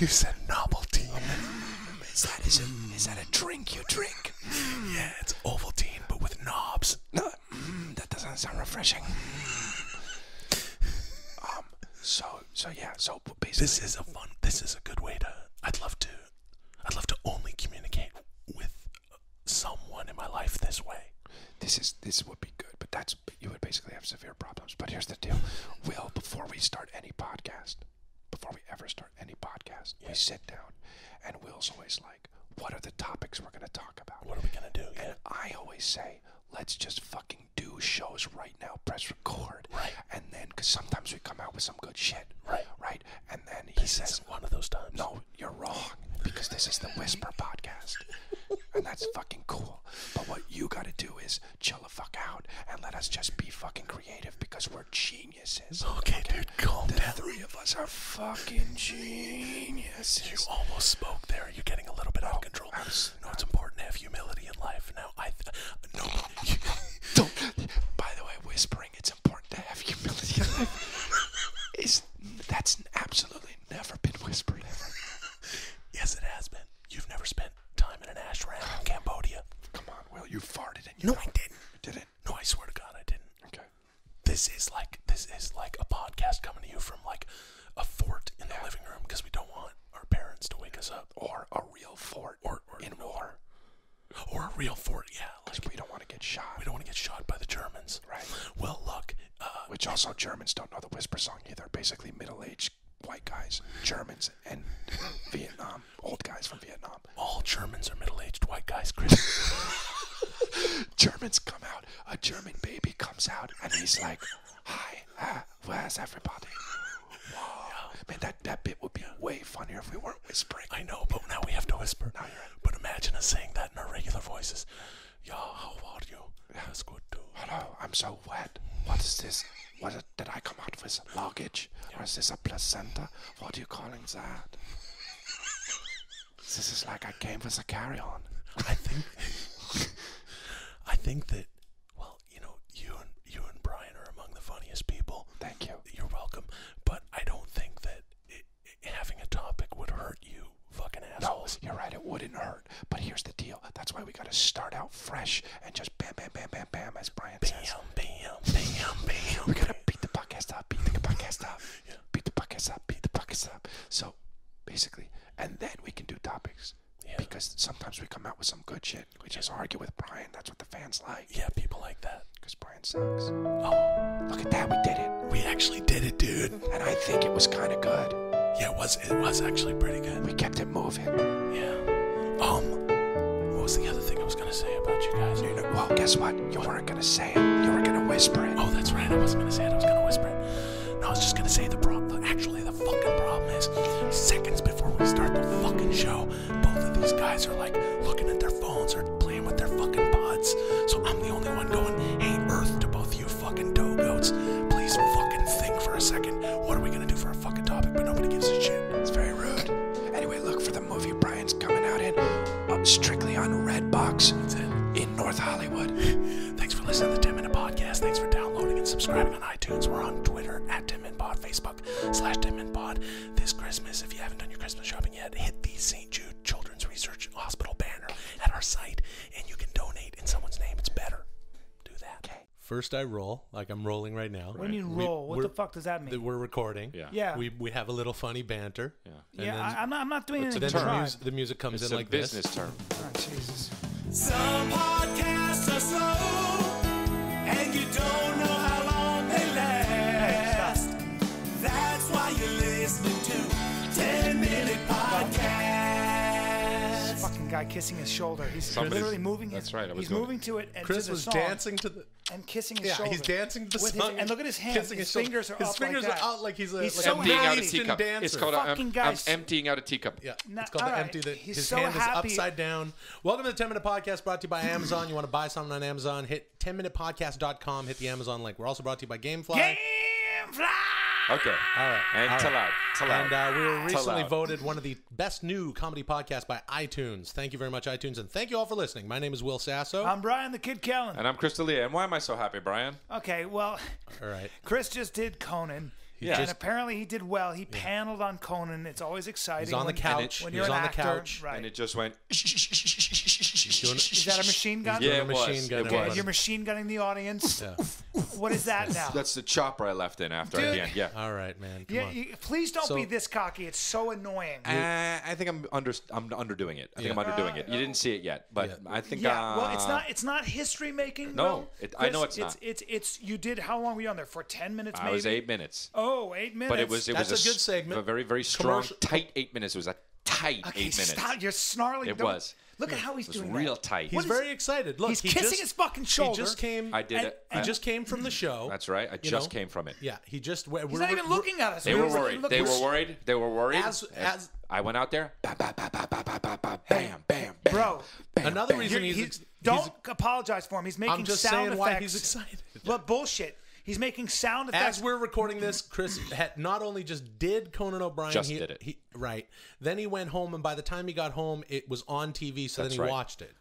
you said novelty. Is that is, it, is that a drink you drink? Yeah, it's Ovaltine, but with knobs. No, mm, that doesn't sound refreshing. Um. So so yeah. So basically, This is a fun. This is a good way to. I'd love to. I'd love to only communicate with someone in my life this way. this is this would be good, but that's but you would basically have severe problems. But here's the deal: Will, before we start any podcast, before we ever start any podcast, we sit down, and Will's always like, "What are the topics we're going to talk about?" What are we gonna do? Yeah. And I always say, let's just fucking do shows right now. Press record. Right. And then, because sometimes we come out with some good shit. Right. Right. And then he This says, isn't one of those times. no, you're wrong. Because this is the Whisper podcast. And that's fucking cool. But what you gotta do is chill the fuck out and let us just be fucking creative because we're geniuses. Okay, dude, calm The down. three of us are fucking. You almost spoke there. You're getting a little bit out of control. I'm s- No, it's important to have humility in life. Now, I no, you, Don't. By the way, whispering, it's important to have humility. in life. Is that's absolutely never been whispered ever. yes, it has been. You've never spent time in an ashram in Cambodia. Come on, Will, you farted and you No, I didn't. did it. No, I swear to God, I didn't. Okay. This is like this is like a podcast coming to you from like a fort in the living room because we don't want our parents to wake us up, Or a real fort or, or in war, or a real fort. Yeah, like we don't want to get shot. we don't want to get shot by the Germans. Right. Well, look, uh, Which also Germans don't know the whisper song either. Basically, middle-aged white guys, Germans, and Vietnam, old guys from Vietnam. all Germans are middle-aged white guys, Chris. Germans come out. A German baby comes out, and he's like, "Hi, uh, where's everybody?" Wow, man, that that bit would be way funnier if we weren't whispering. I know, but now we have to whisper. But imagine us saying that in our regular voices. Yeah, how are you? That's good too. Hello, I'm so wet. What is this? What is- did I come out with? Luggage? Or is this a placenta? What are you calling that? This is like I came with a carry-on. I think, I think that, well, you know, you and you and Brian are among the funniest people. Thank you. You're welcome. But I don't think that it, it, having a topic would hurt you, fucking assholes. No, you're right. It wouldn't hurt. But here's the deal. That's why we got to start out fresh and just bam, bam, bam, bam, bam, as Brian says. Bam, bam, bam, bam. We gotta beat the podcast up, beat the podcast up, beat the podcast up, beat the podcast up. So basically, and then we can do topics. Yeah. Because sometimes we come out with some good shit. We just argue with Brian. That's what the fans like. Yeah, people like that. Because Brian sucks. Oh, Look at that, we did it. we actually did it, dude. And I think it was kind of good. Yeah, it was it was actually pretty good. We kept it moving. Yeah. Um, what was the other thing I was gonna say about you guys? You know, well, guess what? You weren't gonna say it. You were gonna whisper it. Oh, that's right. I wasn't gonna say it. I was gonna whisper it. No, I was just gonna say the problem. Actually, the fucking problem is seconds before we start the fucking show, these guys are like looking at their phones or playing with their fucking buds. So I'm the only one going, "Hey, Earth!" to both you fucking dough goats. Please fucking think for a second. What are we gonna do for a fucking topic? But nobody gives a shit. It's very rude. Anyway, look for the movie Brian's coming out in, uh, strictly on Redbox That's it. in North Hollywood. Thanks for listening to the 10 Minute Podcast. Thanks for downloading and subscribing on iTunes. We're on Twitter at 10 Minute Pod, Facebook slash 10 Minute Pod. This Christmas, if you haven't done your Christmas shopping yet, hit the St. Jude Children's Research Hospital banner at our site and you can donate in someone's name. It's better. Do that. Okay. first I roll, like I'm rolling right now. What do you mean We- roll? What we're- the fuck does that mean? that we're recording. Yeah. Yeah. We we have a little funny banter. Yeah. And yeah, then, I, I'm not. I'm not doing It's a anything then to the, try. mus- the music comes It's in a like business this. term. Oh, Jesus. Some podcasts are slow, and you don't know guy kissing his shoulder. He's Somebody's- literally moving. His, that's right, I was he's doing- moving to it and Chris to the was song dancing to the. and kissing his Yeah, shoulder. he's dancing to the With his- song. and look at his hands. kissing His shoulder. fingers are his up fingers like are out like he's a He's like so a Emptying out a teacup. dancer. It's called a, I'm, Fucking I'm guys. emptying out a teacup. Yeah, Nah, it's called the right. empty. The, He's his so hand happy. is upside down. Welcome to the 10 Minute Podcast brought to you by Amazon. You want to buy something on Amazon, hit 10minutepodcast.com, hit the Amazon link. We're also brought to you by Gamefly. Gamefly. Okay. All right. And all tell right. out. Tell out. And uh, we were recently out. voted one of the best new comedy podcasts by iTunes. Thank you very much, iTunes. And thank you all for listening. My name is Will Sasso. I'm Brian the Kid Callen. And I'm Chris D'Elia. And why am I so happy, Brian? Okay, well, all right. Chris just did Conan. Yeah. And apparently he did well. He paneled on Conan. It's always exciting. He's on the when- couch. When He you're was an on the actor, couch. Right. And it just went. Doing it- Is that a machine gun? Yeah, a it was. machine gun, It was. You're machine gunning the audience. Yeah. What is that now? That's the chopper I left in after at Dude. the end. Yeah. All right, man. Come yeah, on. you, please don't So- be this cocky. It's so annoying. Uh, I think I'm under. I'm underdoing it. I think Yeah. I'm underdoing it. You didn't see it yet, but Yeah. I think. yeah, uh, well, it's not. It's not history making. No, it- I know Chris, it's not. It's, it's it's you did. How long were you on there for? Ten minutes, I maybe. was eight minutes, Oh, Oh, eight minutes. but it was. It That's was a good segment. A very very strong, Commercial- tight eight minutes. It was a tight Okay, eight minutes. stop. You're snarling. It Don't- was. Look at how he's It was doing real that. tight. He's What is- very excited. Look, He's he kissing just- his fucking shoulder. He just came. I did And- it. He just came from the show. That's right. I just know? came from it. Yeah, he just. We're, He's not even looking at us. They were were worried. They were worried. They were worried. As- as- I went out there, bam, bam, bam, bam, bam, bam, bam, bam, bam, bam, bam, Bro, bam, Another bam. reason You're- he's, he's- ex- don't he's- apologize for him. He's making I'm just sound saying effects. why he's excited. But bullshit. He's making sound effects. As we're recording this, Chris had not only just did Conan O'Brien, Just he, did it. He, right. Then he went home, and by the time he got home, it was on TV. So That's then he right. watched it.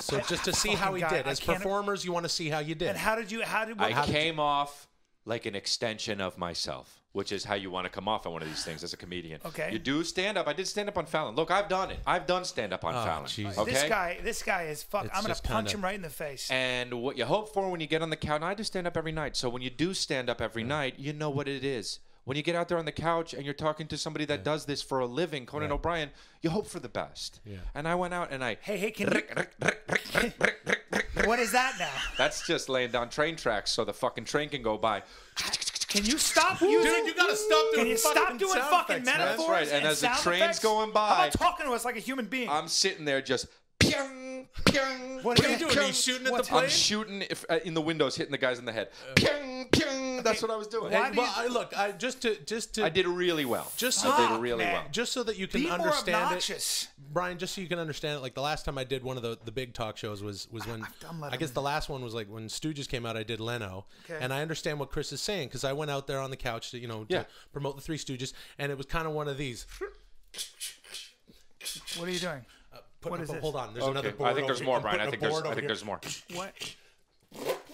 So just to see how he did. As performers, you want to see how you did. and how did you? How did? I how did- came off like an extension of myself, which is how you want to come off on one of these things as a comedian. Okay. You do stand up. I did stand up on Fallon. Look, I've done it. I've done stand up on oh, Fallon. Jesus. Okay. This guy. This guy is fuck. It's I'm gonna punch kinda- him right in the face. And what you hope for when you get on the couch, and I do stand up every night. So when you do stand up every night, you know what it is. When you get out there on the couch and you're talking to somebody that does this for a living, Conan O'Brien, you hope for the best. Yeah. And I went out and I. hey, hey, can you? what is that now? That's just laying down train tracks so the fucking train can go by. Can you stop using? Dude, you gotta stop doing Can you stop doing fucking effects, metaphors? That's right, and as the train's effects? going How by- about talking to us like a human being? I'm sitting there just. Pyong, pyong, What are you doing? Are you shooting at the plane? I'm shooting if, uh, in the windows, hitting the guys in the head. Pyong. That's what I was doing. Why Hey, do you- well, I, look, I just to just to I did really well. Just so I did really man. well. just so that you can Be more understand obnoxious. it, Brian. Just so you can understand it. Like the last time I did one of the, the big talk shows was was when done I guess the last one was like when Stooges came out. I did Leno, Okay. and I understand what Chris is saying because I went out there on the couch to you know to Yeah. promote the Three Stooges, and it was kind of one of these. What are you doing? Uh, put, What is but this? Hold on, there's Okay. another board. I think there's here. more, I'm Brian. I putting think a there's. board I over think here. there's more. What?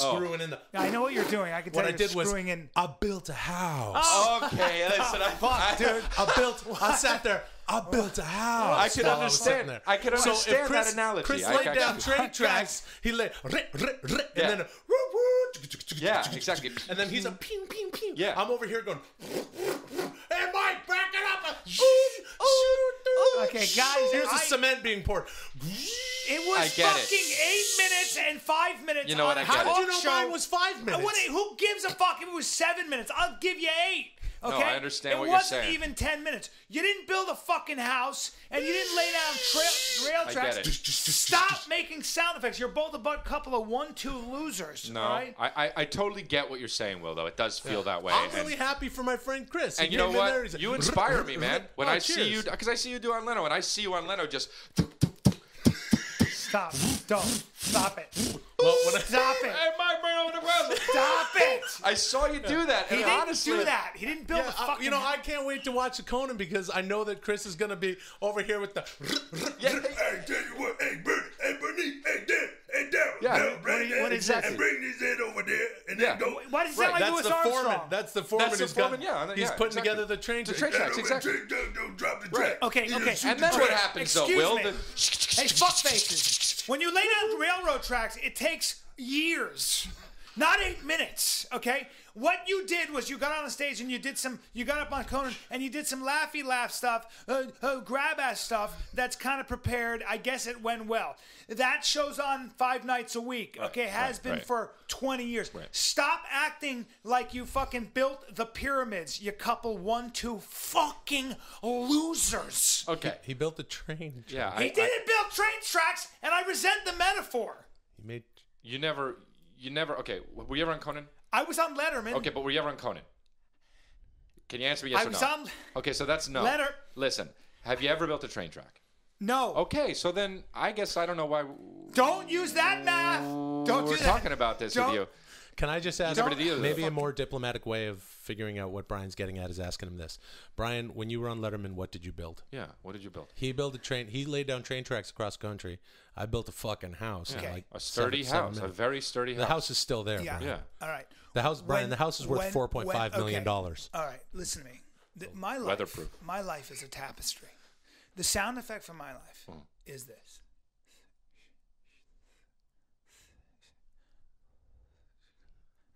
I'm screwing in the. Oh. I know what you're doing. I can tell What you're did was screwing in. I built a house. Oh, Okay, listen, I, Fuck, dude. I built. I sat there. I built a house. I could while was sitting understand. there. I could So if understand Chris, that analogy. Chris laid got down you. train tracks. He laid, ri- ri- ri- Yeah. and then, woo, woo, Yeah, exactly. And then he's a ping, ping, ping. Yeah. I'm over here going, hey, Mike, back it up. Okay, guys, Here's the cement being poured. It was I get it. fucking eight minutes and five minutes. You know what, on I a get it. How did you know show. mine was five Uh, minutes? what- who gives a fuck if it was seven minutes? I'll give you eight. Okay? I understand it what you're saying. It wasn't even ten minutes. You didn't build a fucking house, and you didn't lay down trail, rail I tracks. get it. Stop making sound effects. You're both a bu- couple of one-two losers. No, all right? I, I I totally get what you're saying, Will. Though it does feel that way. I'm and- really happy for my friend Chris. He And you know came in there, what? like, You inspire me, man. When Oh, I see you, because I see you do on Leno, and I see you on Leno, just Stop. Don't. Stop it. Well, when I- Stop it. hey, Mike, bring over the ground. Stop it. I saw you do that, He and didn't honestly, do that. He didn't build Yeah, a fucking you know, I can't wait to watch the Conan because I know that Chris is gonna be over here with the. Yeah. Hey, tell you what, hey, Bernie, hey, Bernie, hey, Dan, hey, Darryl, Yeah. now, What bring do you- that what exactly? And bring this head over there, and Yeah. then go. Why does it sound Right, like That's Louis the Armstrong? foreman. That's the foreman. That's the who's got- foreman, yeah, He's yeah, putting exactly. together the train. The train tracks, Don't- exactly. Don't, don't drop the Right. Okay, You okay. just shoot And the then what track. happens, though, Will? me. The- Hey, fuck faces. When you lay down railroad tracks, it takes years, not eight minutes. Okay. What you did was you got on the stage and you did some. You got up on Conan and you did some laughy laugh stuff, uh, uh, grab ass stuff. That's kind of prepared. I guess it went well. That shows on five nights a week. Okay, has right, been right. for 20 years. Stop acting like you fucking built the pyramids. You couple one, two fucking losers. Okay. He built the train. Yeah. He I, didn't build train tracks, and I resent the metaphor. He made. you never. You never. Okay. Were you ever on Conan? I was on Letterman. Okay, but were you ever on Conan? Can you answer me yes I or was no? on- Okay, so that's no. Letter- Listen, have you ever built a train track? No. Okay, so then I guess I don't know why Don't use that math. Don't we're do that. talking about this Don't- with you. Can I just ask? never did Maybe a more diplomatic way of figuring out what Brian's getting at is asking him this. Brian, when you were on Letterman, what did you build? Yeah, what did you build? He built a train. He laid down train tracks across country. I built a fucking house. in Okay. like A sturdy seven- seven house, a very sturdy house. The house. house is still there. Yeah. Brian. Yeah. All right. The house, Brian. When- the house is worth when- four point five when- million okay. dollars. All right, listen to me. The- my life, Weatherproof. my life is a tapestry. The sound effect for my life Hmm. is this.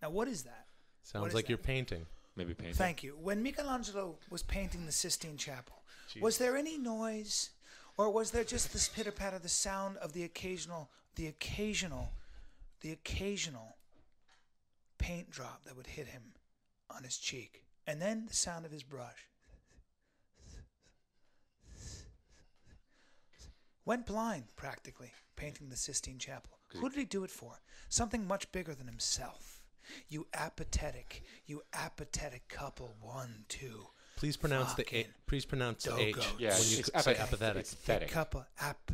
Now, what is that? Sounds is like that? you're painting. Maybe painting. Thank you. When Michelangelo was painting the Sistine Chapel, was there any noise, or was there just this pitter patter, the sound of the occasional, the occasional, the occasional paint drop that would hit him on his cheek, and then the sound of his brush? Went blind practically painting the Sistine Chapel. Who did he do it for? Something much bigger than himself. You apathetic, you apathetic couple. One, two. Please pronounce the A. Please pronounce the H. Yeah, when you it's say apathetic. apathetic. It's pathetic. couple ap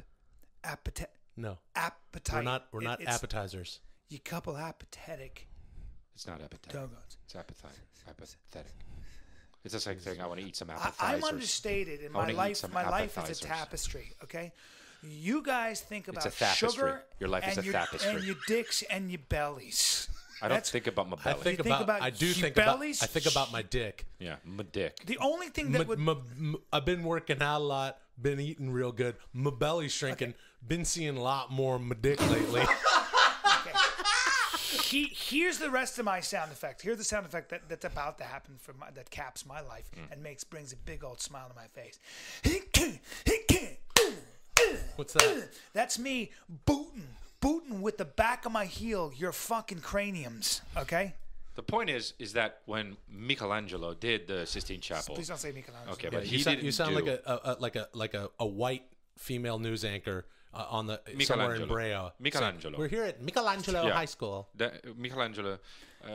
appetite No, appetite. we're not. We're It- not it's- appetizers. You couple apathetic It's not apathetic. dogos. It's apathetic. Apathetic. It's just like saying I want to eat some I, appetizers. I'm understated in my life. some My life is a tapestry. Okay. You guys think about a sugar. Your life is and a your, tapestry. And your dicks and your bellies. I don't That's- think about my I belly. think, think about, about I do your think bellies? about. I think about my dick. yeah, my dick. The only thing that M- would m- m- I've been working out a lot. Been eating real good. My belly's shrinking. Been seeing a lot more of my dick lately. he, here's the rest of my sound effect. Here's the sound effect that, that's about to happen for my, that caps my life mm. and makes brings a big old smile to my face. What's that? That's me booting, booting with the back of my heel your fucking craniums. Okay. The point is, is that when Michelangelo did the Sistine Chapel, Please don't say Michelangelo. okay, Yeah, but you sound, didn't you sound do, like a, a, a like a like a, a white female news anchor uh, on the somewhere in Michelangelo. Brea. Michelangelo. So we're here at Michelangelo Yeah. High School. Da- Michelangelo.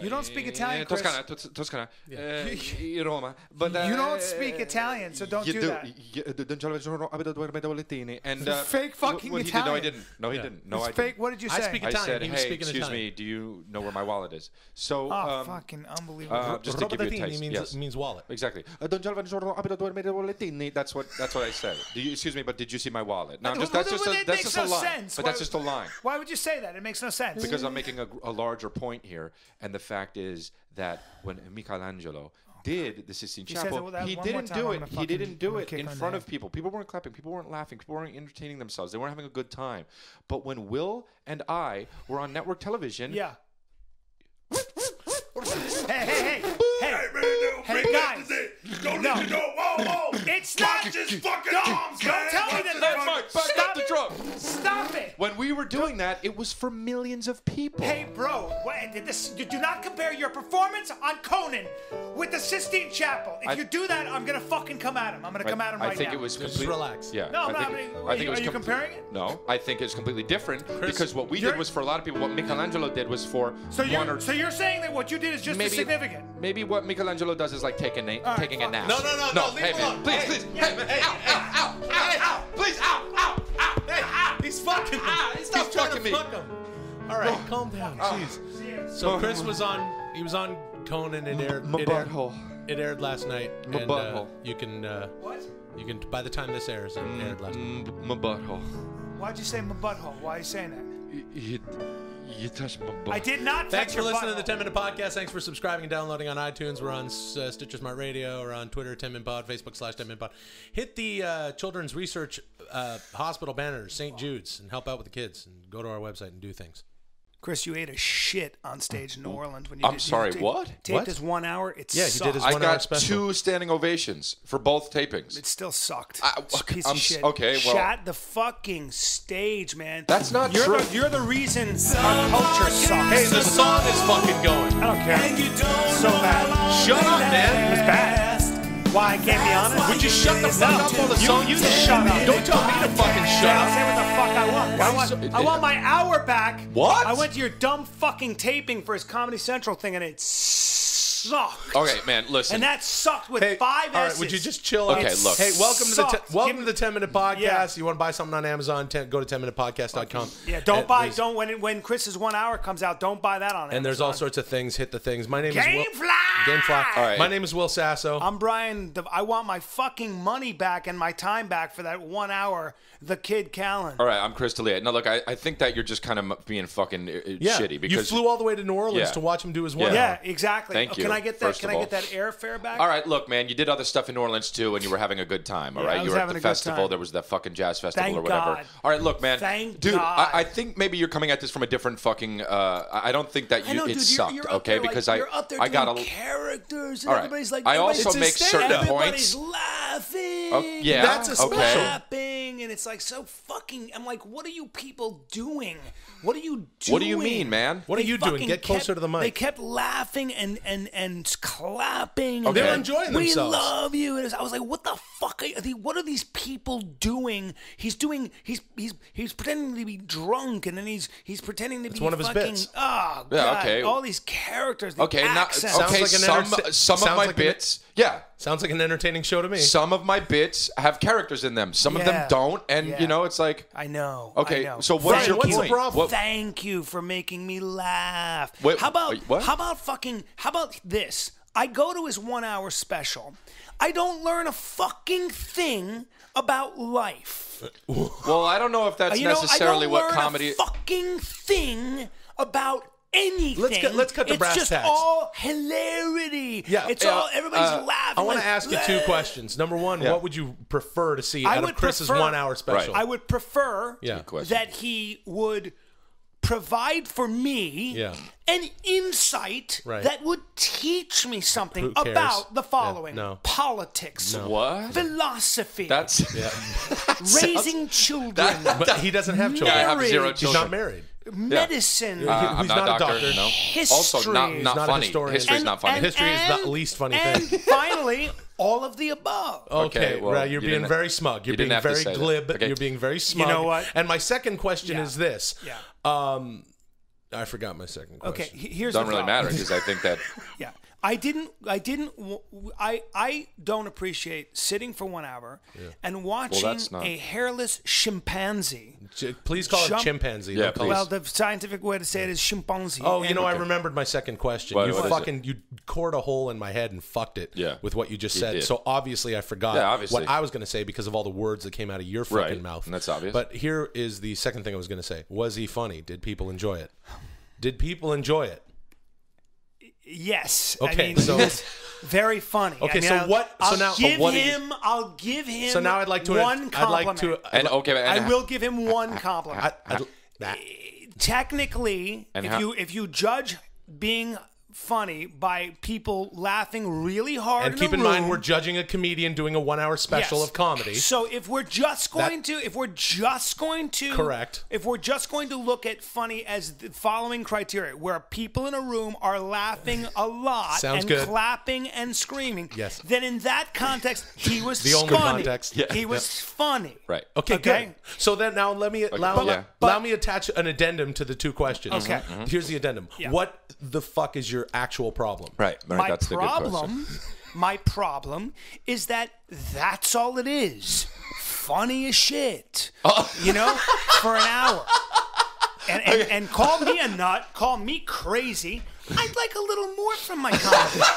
You don't speak Italian, Chris. Toscana, Tos- Toscana, uh, Roma. But uh, You don't speak Italian, so don't you do that. You- Don Giovanni abito due bollettini. And uh, Fake fucking what he Did, no, I didn't. No, he Yeah. didn't. No, it's I fake. didn't. What did you say? I say? speak I Italian. said, He was hey, speaking excuse Italian. me, do you know where my wallet is? So, oh, um, fucking unbelievable. uh, just to give you a Robotatini taste. means yes. means wallet. Exactly. Uh, Don Giovanni sono abito due bollettini. That's what that's what I said. Do you excuse me, but did you see my wallet? No, just, that's just a, It that's makes just a no line. sense. But Why- that's just a line. Why would you say that? It makes no sense. Because I'm making a, a larger point here, and the fact is that when Michelangelo did the Sistine He Chapel, it that he didn't time, do it. He didn't do it in front of people. People weren't clapping. People weren't laughing. People weren't entertaining themselves. They weren't having a good time. But when Will and I were on network television, Yeah. hey, hey, hey, hey, hey, guys. No, it's not just fucking don't, don't tell me that. That's fine. Back Stop up the it. drum. Stop it. When we were doing that, it was for millions of people. Hey, bro, what, this, you do not compare your performance on Conan with the Sistine Chapel. If I- you do that, I'm gonna fucking come at him. I'm gonna come at him right now. I right think now. it was Just completely. relax. Yeah. No, I I'm think, not- it- I think you- it was are you comple- comparing it? No, I think it's completely different because what we did was for a lot of people. What Michelangelo did was for So one you're or so you're saying that what you did is just as maybe significant. Maybe what Michelangelo does is like taking a right, taking a fuck. nap. No, no, no, no, leave Hey him man, alone. please, Hey, please. yeah, Hey, man, hey, ow, ow, ow, ow, ow, please, ow, ow, ow, hey, ow. He's fucking. Ah, He's stop trying fucking to me. fuck him. All right, calm down. Jeez. So Chris was on. He was on Conan. It aired. My it aired, butthole. It aired last night. My and, uh, butthole. you can. Uh, What? you can. By the time this airs, it aired last night. Mm, My butthole. Why'd you say my butthole? Why are you saying that? You, you touched my butt. I did not. Thanks for your listening to the butthole. 10 Minute Podcast. Thanks for subscribing and downloading on iTunes. We're on uh, Stitcher Smart Radio. We're on Twitter, 10 Minute Pod, Facebook slash 10 Minute Pod. Hit the uh, Children's Research uh, Hospital banner, St. Jude's, and help out with the kids. And go to our website and do things. Chris, you ate a shit on stage in New mm-hmm. Orleans when you. I'm did, sorry, You taped, what? Taped What? this one hour. It Yeah, he did his I one hour got special. two standing ovations for both tapings. It still sucked. I- It's a piece I'm of shit. okay, well- Shat the fucking stage, man. That's not you're true. The, you're the reason our culture sucks. Hey, the song is fucking going. I don't care. And you don't So bad. Shut up, man. It was bad. Why I can't be honest? Would you shut the fuck up while the song- You you shut up. Don't tell me to fucking shut Yeah, I'll up. say what the fuck I want. I want, so- I want my hour back. What? I went to your dumb fucking taping for his Comedy Central thing, and it sucked. Okay, man, listen. And that sucked with Hey, five all right, S's. would you just chill out? Okay, look. Hey, welcome to the te- welcome Give to the 10 minute podcast. Yeah. You want to buy something on Amazon? 10, go to 10minutepodcast.com. Yeah, don't And buy. there's- Don't when it, when Chris's one hour comes out, don't buy that on. And there's all Amazon. sorts of things. Hit the things. My name is Will. Gamefly. Gamefly. All right. My name is Will Sasso. I'm Brian. The, I want my fucking money back and my time back for that one hour. The Kid Callen. All right, I'm Chris D'Elia. Now, look, I, I think that you're just kind of being fucking uh, uh, yeah, shitty because you flew all the way to New Orleans Yeah. to watch him do his one. Yeah, hour. exactly. Thank Oh, you, Can I get that? first Can I get that airfare back? All right, look, man, you did other stuff in New Orleans too, and you were having a good time. All Yeah, right, I you was were at the a festival. There was that fucking jazz festival Thank or whatever. God. All right, look, man, Thank dude, God. I, I think maybe you're coming at this from a different fucking. Uh, I I don't think that you I know, it dude. You're, sucked. you're up okay, there, like, because you're I up there I got doing a. characters, and All right. everybody's like, I also it's make hysterical. certain everybody's points. laughing. Oh, yeah, That's a okay. special. and it's like so fucking. I'm like, what are you people doing? What are you doing? What do you mean, man? What are you doing? fucking Get closer to the mic. They kept laughing and and and clapping. Okay. They were enjoying we themselves. love you. And I was like, what the fuck? Are you, what are these people doing? He's doing. He's he's he's pretending to be drunk, and then he's he's pretending to be one of his bits. Oh Yeah, god! okay. All these characters. The Okay, now accents. Sounds okay, like an some enter- some of my like an- bits, yeah. Sounds like an entertaining show to me. Some of my bits have characters in them. Some of Yeah. them don't, and Yeah. you know, it's like I know. Okay, I know. so what is Thank your what's the point? problem? What- Thank you for making me laugh. Wait, how about wait, what? how about fucking how about this? I go to his one hour special. I don't learn a fucking thing about life. well, I don't know if that's you know, necessarily I don't what learn comedy. a fucking thing about anything. Let's get- let's cut to it's brass just all hilarity. Yeah, it's yeah, all everybody's uh, laughing. I want like, to ask you two "Bleh." questions. Number one, Yeah. what would you prefer to see I out would of Chris's prefer- one hour special? I would prefer Yeah. That he would provide for me Yeah. an insight Right. that would teach me something about the following Yeah, no. politics, What? philosophy, That's yeah raising children, but he doesn't have children. Yeah, I have zero Marriage. He's not married. Medicine. Uh, I'm He's not, not a a doctor. doctor. No. History. Also, not not not funny. historian. History's And- not funny. and- History is the least funny and thing. finally, all of the above. Okay, Okay, well, right. You're you being didn't- very smug. You're you being very glib. Okay. You're being very smug. You know what? And my second question Yeah. is this. Yeah. Um, I forgot my second question. Okay, he- here's Doesn't the really problem. matter because I think that Yeah. I didn't. I didn't. I I don't appreciate sitting for one hour and watching that's not- a hairless chimpanzee. Ch- Please call Jump- it chimpanzee. Yeah, Don't call please. Well, the scientific way to say it is chimpanzee. Oh, you And- know, I remembered my second question. What- you what is fucking you cored a hole in my head and fucked it Yeah. with what you just You said. did. So obviously I forgot Yeah, obviously. what I was going to say because of all the words that came out of your fucking Right, mouth. and that's obvious. But here is the second thing I was going to say. Was he funny? Did people enjoy it? Did people enjoy it? Yes. Okay, I mean, so- it's very funny. I Okay, mean, so I'll- what- so I'll now- so give what did- him. I'll give him. So now I'd like to one I'd like compliment. to and okay, and I will give him one compliment. I, I'd- that- technically, And if how- you if you judge being funny by people laughing really hard and in keep a in mind we're judging a comedian doing a one hour special Yes. of comedy. So if we're just going to, if we're just going to, Correct. If we're just going to look at funny as the following criteria, where people in a room are laughing a lot Sounds and good. clapping and screaming, Yes. then in that context, he was The only funny. context. Yeah. He was funny. right. Okay, Okay. good. So then now let me allow, but- yeah. allow me attach an addendum to the two questions. Okay. Mm-hmm. Here's the addendum. Yeah. What the fuck is your actual problem? Right. right. My That's the good question. problem, my problem is that that's all it is. Funny as shit. Oh. You know, for an hour. And, and, and call me a nut, call me crazy. I'd like a little more from my comedy.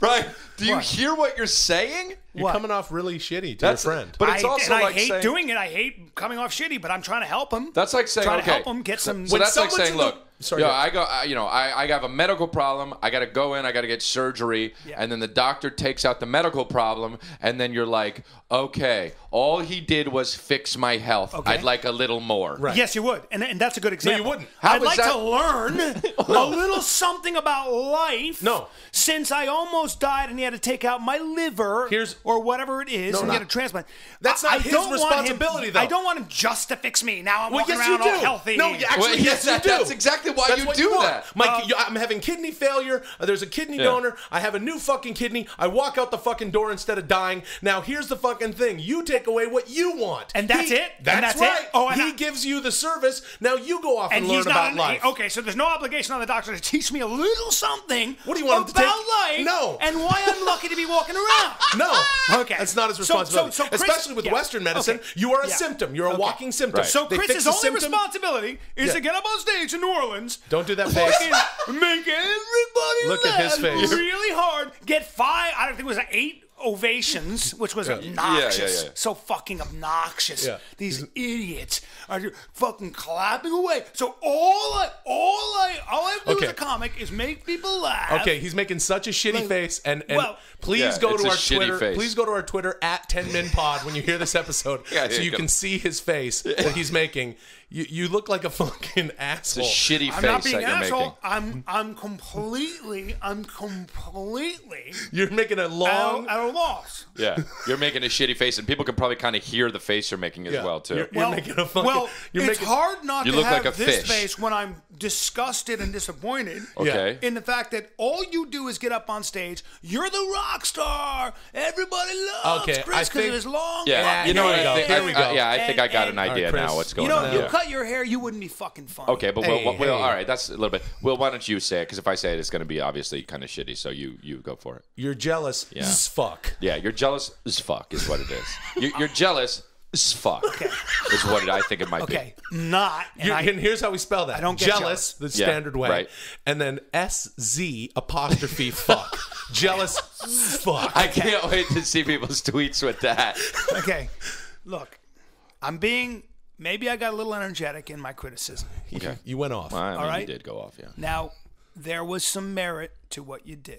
Right. Do you hear what you're saying? You're What? coming off really shitty to That's your friend. But it's I, also and like I hate saying, doing it. I hate coming off shitty, but I'm trying to help him. That's like saying, trying okay. to help him get some. So When that's like saying, in the- look, Sorry, yo, go I go, I, you know, I, I have a medical problem. I got to go in. I got to get surgery, Yeah. and then the doctor takes out the medical problem, and then you're like, okay, all he did was fix my health. Okay. I'd like a little more. Right. Yes, you would, and, and that's a good example. No, you wouldn't. How I'd like that- to learn a little something about life. No. since I almost died and he had to take out my liver, Here's- or whatever it is, No, and not- get a transplant. That's I- not I his don't want him- responsibility, though. I don't want him just to fix me. Now I'm Well, walking yes, you around all do. healthy. No, you actually, Well, yes, yes, you that- do. that's exactly why That's you do want. that. Mike, you- I'm having kidney failure. Uh, There's a kidney Yeah. donor. I have a new fucking kidney. I walk out the fucking door instead of dying. Now, here's the fucking thing. You take away what you want. And that's He- it? And That's, that's it? right. Oh, and he I- gives you the service. Now you go off and, and learn not about an- life. okay. So there's no obligation on the doctor to teach me a little something. What do you want him to about take? life? No. and why I'm lucky to be walking around. No. Okay. That's not his So- so- responsibility. so Chris- Especially with yeah. Western medicine, Okay. you are a Yeah. symptom. You're a Okay. walking symptom. Right. So They Chris's the only symptom. responsibility is to get up on stage in New Orleans. Don't do that face. make everybody Look at his face. really hard. Get five. I don't think it was eight ovations, which was obnoxious. Yeah, yeah, yeah. So fucking obnoxious. Yeah. These idiots are just fucking clapping away. So all I, all I, all I do Okay. as a comic is make people laugh. Okay, he's making such a shitty face, and, and Well- please Yeah, go it's to a our shitty Twitter. face. Please go to our Twitter at Ten Min Pod when you hear this episode, Yeah, so yeah, you go. can see his face that he's making. You you look like a fucking It's a asshole. shitty face. I'm face not being that an you're asshole. making. I'm I'm completely I'm completely You're making a at, long. at a loss. Yeah, you're making a shitty face, and people can probably kind of hear the face you're making as Yeah. well too. You're- You're making a fucking- well, you're it's making- hard not You to look have like a this fish. face when I'm disgusted and disappointed. okay. In the fact that all you do is get up on stage, you're the rock star. Everybody loves Okay, Chris because think- of his long. Yeah, black you know what Here we I go. think? Here I- we I- yeah, I think I got an idea All right, now. What's going on. You know, on? if you Yeah. cut your hair, you wouldn't be fucking funny. Okay, but Hey, Will, Will, hey. all right, that's a little bit. Will, why don't you say it? Because if I say it, it's going to be obviously kind of shitty. So you you go for it. You're jealous as fuck. Yeah, you're jealous as fuck is what it is. you, you're jealous as fuck is what I think it might be. Okay, not. And You're- I, and here's how we spell that. I don't get jealous, jealous. the Yeah, standard way, right. and then S Z apostrophe fuck. jealous fuck. be. I can't wait to see people's tweets with that. okay, look, I'm being. Maybe I got a little energetic in my criticism. Okay. you went off. I mean, All right. you did go off, yeah. Now, there was some merit to what you did.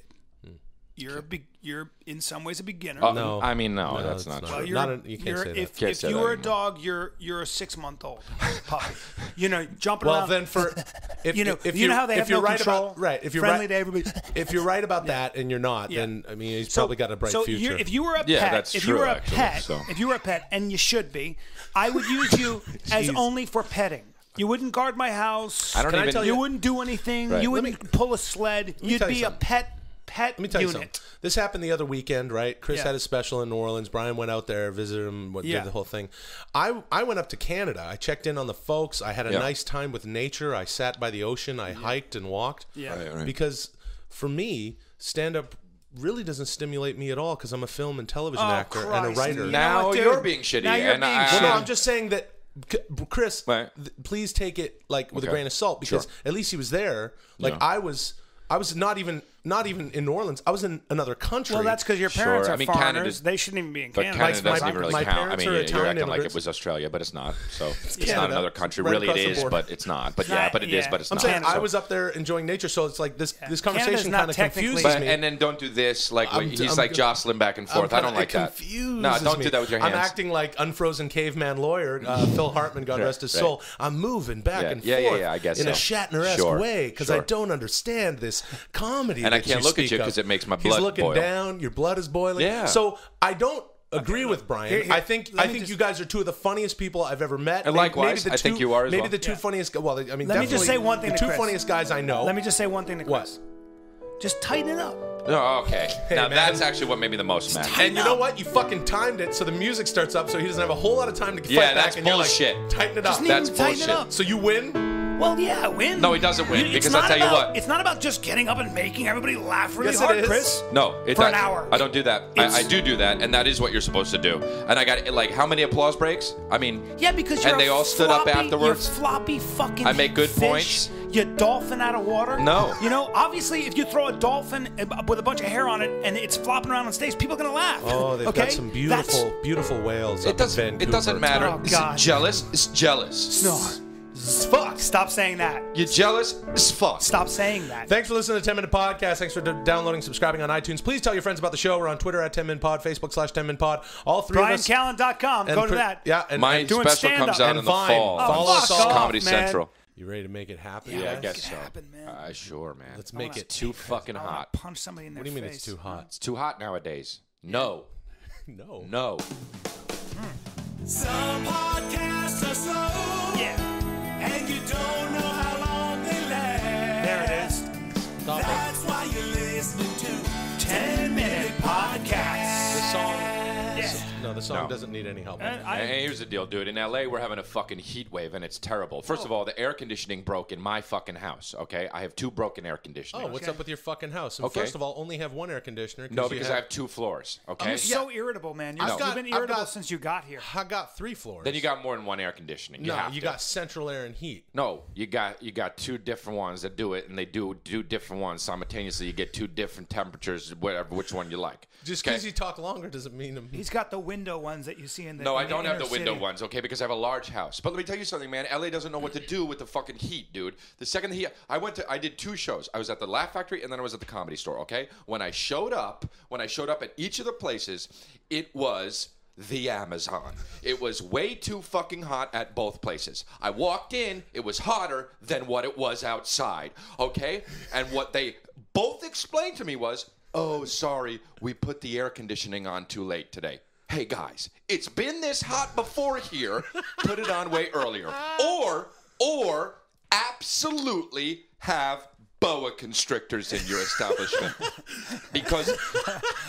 You're a big. You're in some ways a beginner. Uh, No. I mean, no, No, that's it's not, not. true. Well, you're, Not a- you can't you're- say that. If, Can't if say you that were a anymore. dog, you're you're a six month old puppy. You know, jumping Well, around. then for if you know, if you know how they if have you're no right control, about right if you're friendly right to everybody. if you're right about that and you're not, Yeah. then I mean he's So- probably got a bright so future. You're, if you were a Yeah, pet, that's if you true, were a actually, pet, so. if you were a pet, and you should be, I would use you as only for petting. You wouldn't guard my house. I don't Can I even. tell you you- wouldn't do anything. Right. You Let wouldn't pull a sled. You'd tell you be a something. pet pet Let me tell you something. This happened the other weekend, right? Chris Yeah. had a special in New Orleans. Brian went out there, visited him, what, Yeah. did the whole thing. I I went up to Canada. I checked in on the folks. I had a Yeah. nice time with nature. I sat by the ocean. I hiked and walked. Yeah. Right, right. Because for me, stand up really doesn't stimulate me at all because I'm a film and television Oh, actor and a writer. You Now what, you're being shitty, Now you're and being I- Well, shitty. no, I'm just saying that, Chris. Right. th- please take it like with a grain of salt because Sure. at least he was there. Like Yeah. I was, I was not even not even in New Orleans. I was in another country. Well, that's because your parents Sure. are I mean, foreigners. Canada's- they shouldn't even be in Canada. But Canada. Canada My- doesn't my- even really count. I parents mean, are you're Italian acting like it was Australia, but it's not. So it's, not another country. Right really, it across the is, border. but it's not. But yeah, but it is, yeah. but it's I'm not. saying I was up there enjoying nature, so it's like this. This conversation kind of technically- confuses But, me. and then don't do this. Like I'm- he's I'm- like jostling back and forth. I I'm don't like that. No, don't do that with your hands. I'm acting like unfrozen caveman lawyer uh, Phil Hartman, God rest his soul. I'm moving back and yeah, yeah, forth yeah, I guess in a so. Shatner-esque way because I don't understand this comedy. And I can't look at you of. 'cause it makes my blood. Boil. He's looking boil. down. Your blood is boiling. Yeah. So I don't agree with Brian. Here- here- I think I think just- you guys are two of the funniest people I've ever met. And likewise, maybe the I think you are as maybe well. the two Yeah. funniest. Well, I mean, Let me just say one thing The to two Chris. funniest guys I know. Let me just say one thing to What? Just tighten it up. No, okay. now man. that's actually what made me the most mad. And you know what? You fucking timed it so the music starts up, so he doesn't have a whole lot of time to fight Yeah, back. that's and you're bullshit. Like, Tighten it Just up. need That's to tighten it bullshit. up. So you win. Well, yeah, win. No, he doesn't win, It's because I'll not tell you about- what. It's not about just getting up and making everybody laugh really Yes, it hard, is. Chris. No, it For an does. hour. I don't do that. I, It's- I do do that, and that is what you're supposed to do. And I got like how many applause breaks? I mean, Yeah, because you're and they a all stood up floppy- afterwards. You're floppy fucking. I make good fish. points. you dolphin out of water? No. You know, obviously, if you throw a dolphin with a bunch of hair on it and it's flopping around on stage, people are gonna laugh. Oh, they've okay? got some That's- beautiful, beautiful whales. up It in doesn't. It Vancouver. doesn't matter. Oh, Is God. it jealous? It's jealous. No. Fuck. Stop saying that. You jealous? It's fuck. Stop saying that. Thanks for listening to 10 Minute Podcast. Thanks for d- downloading, subscribing on iTunes. Please tell your friends about the show. We're on Twitter at 10 Min Pod, Facebook slash 10 Min Pod. All three of us. BrianCallen.com. Go to Pri- that. Yeah, and, My and doing special stand-up. comes out And in the Vine. fall. Oh, Follow us It's all, Comedy man. Central. you ready to make it happen? Yeah, I guess make so. it happen, man. Uh, sure, man. Let's make it. too fucking hot. Punch somebody in their What do you mean it's too hot? It's too hot nowadays. No, No. no. Some podcasts are slow, Yeah. The song No. doesn't need any help. And I- And here's the deal, dude. In LA, we're having a fucking heat wave, and it's terrible. First Oh. of all, the air conditioning broke in my fucking house. Okay, I have two broken air conditioners. Oh, what's Okay. up with your fucking house? And Okay. First of all, only have one air conditioner. No, you because I have two floors. Okay. You're so irritable, man. You're, I've You've been irritable got- since you got here. I got three floors. Then you got more than one air conditioning. You no, have you to. got central air and heat. No, you got you got two different ones that do it, and they do do different ones simultaneously. You get two different temperatures, whatever which one you like. Just Okay? because you talk longer doesn't mean I'm- He's got the window ones that you see in the. No, in I don't have the window city. ones, okay? Because I have a large house. But let me tell you something, man. LA doesn't know what to do with the fucking heat, dude. The second the heat, I went to, I did two shows. I was at the Laugh Factory and then I was at the Comedy Store, okay? When I showed up, when I showed up at each of the places, it was the Amazon. It was way too fucking hot at both places. I walked in, it was hotter than what it was outside, okay? And what they both explained to me was, oh, sorry, we put the air conditioning on too late today. Hey guys, it's been this hot before here. Put it on way earlier. Or, or absolutely have boa constrictors in your establishment. because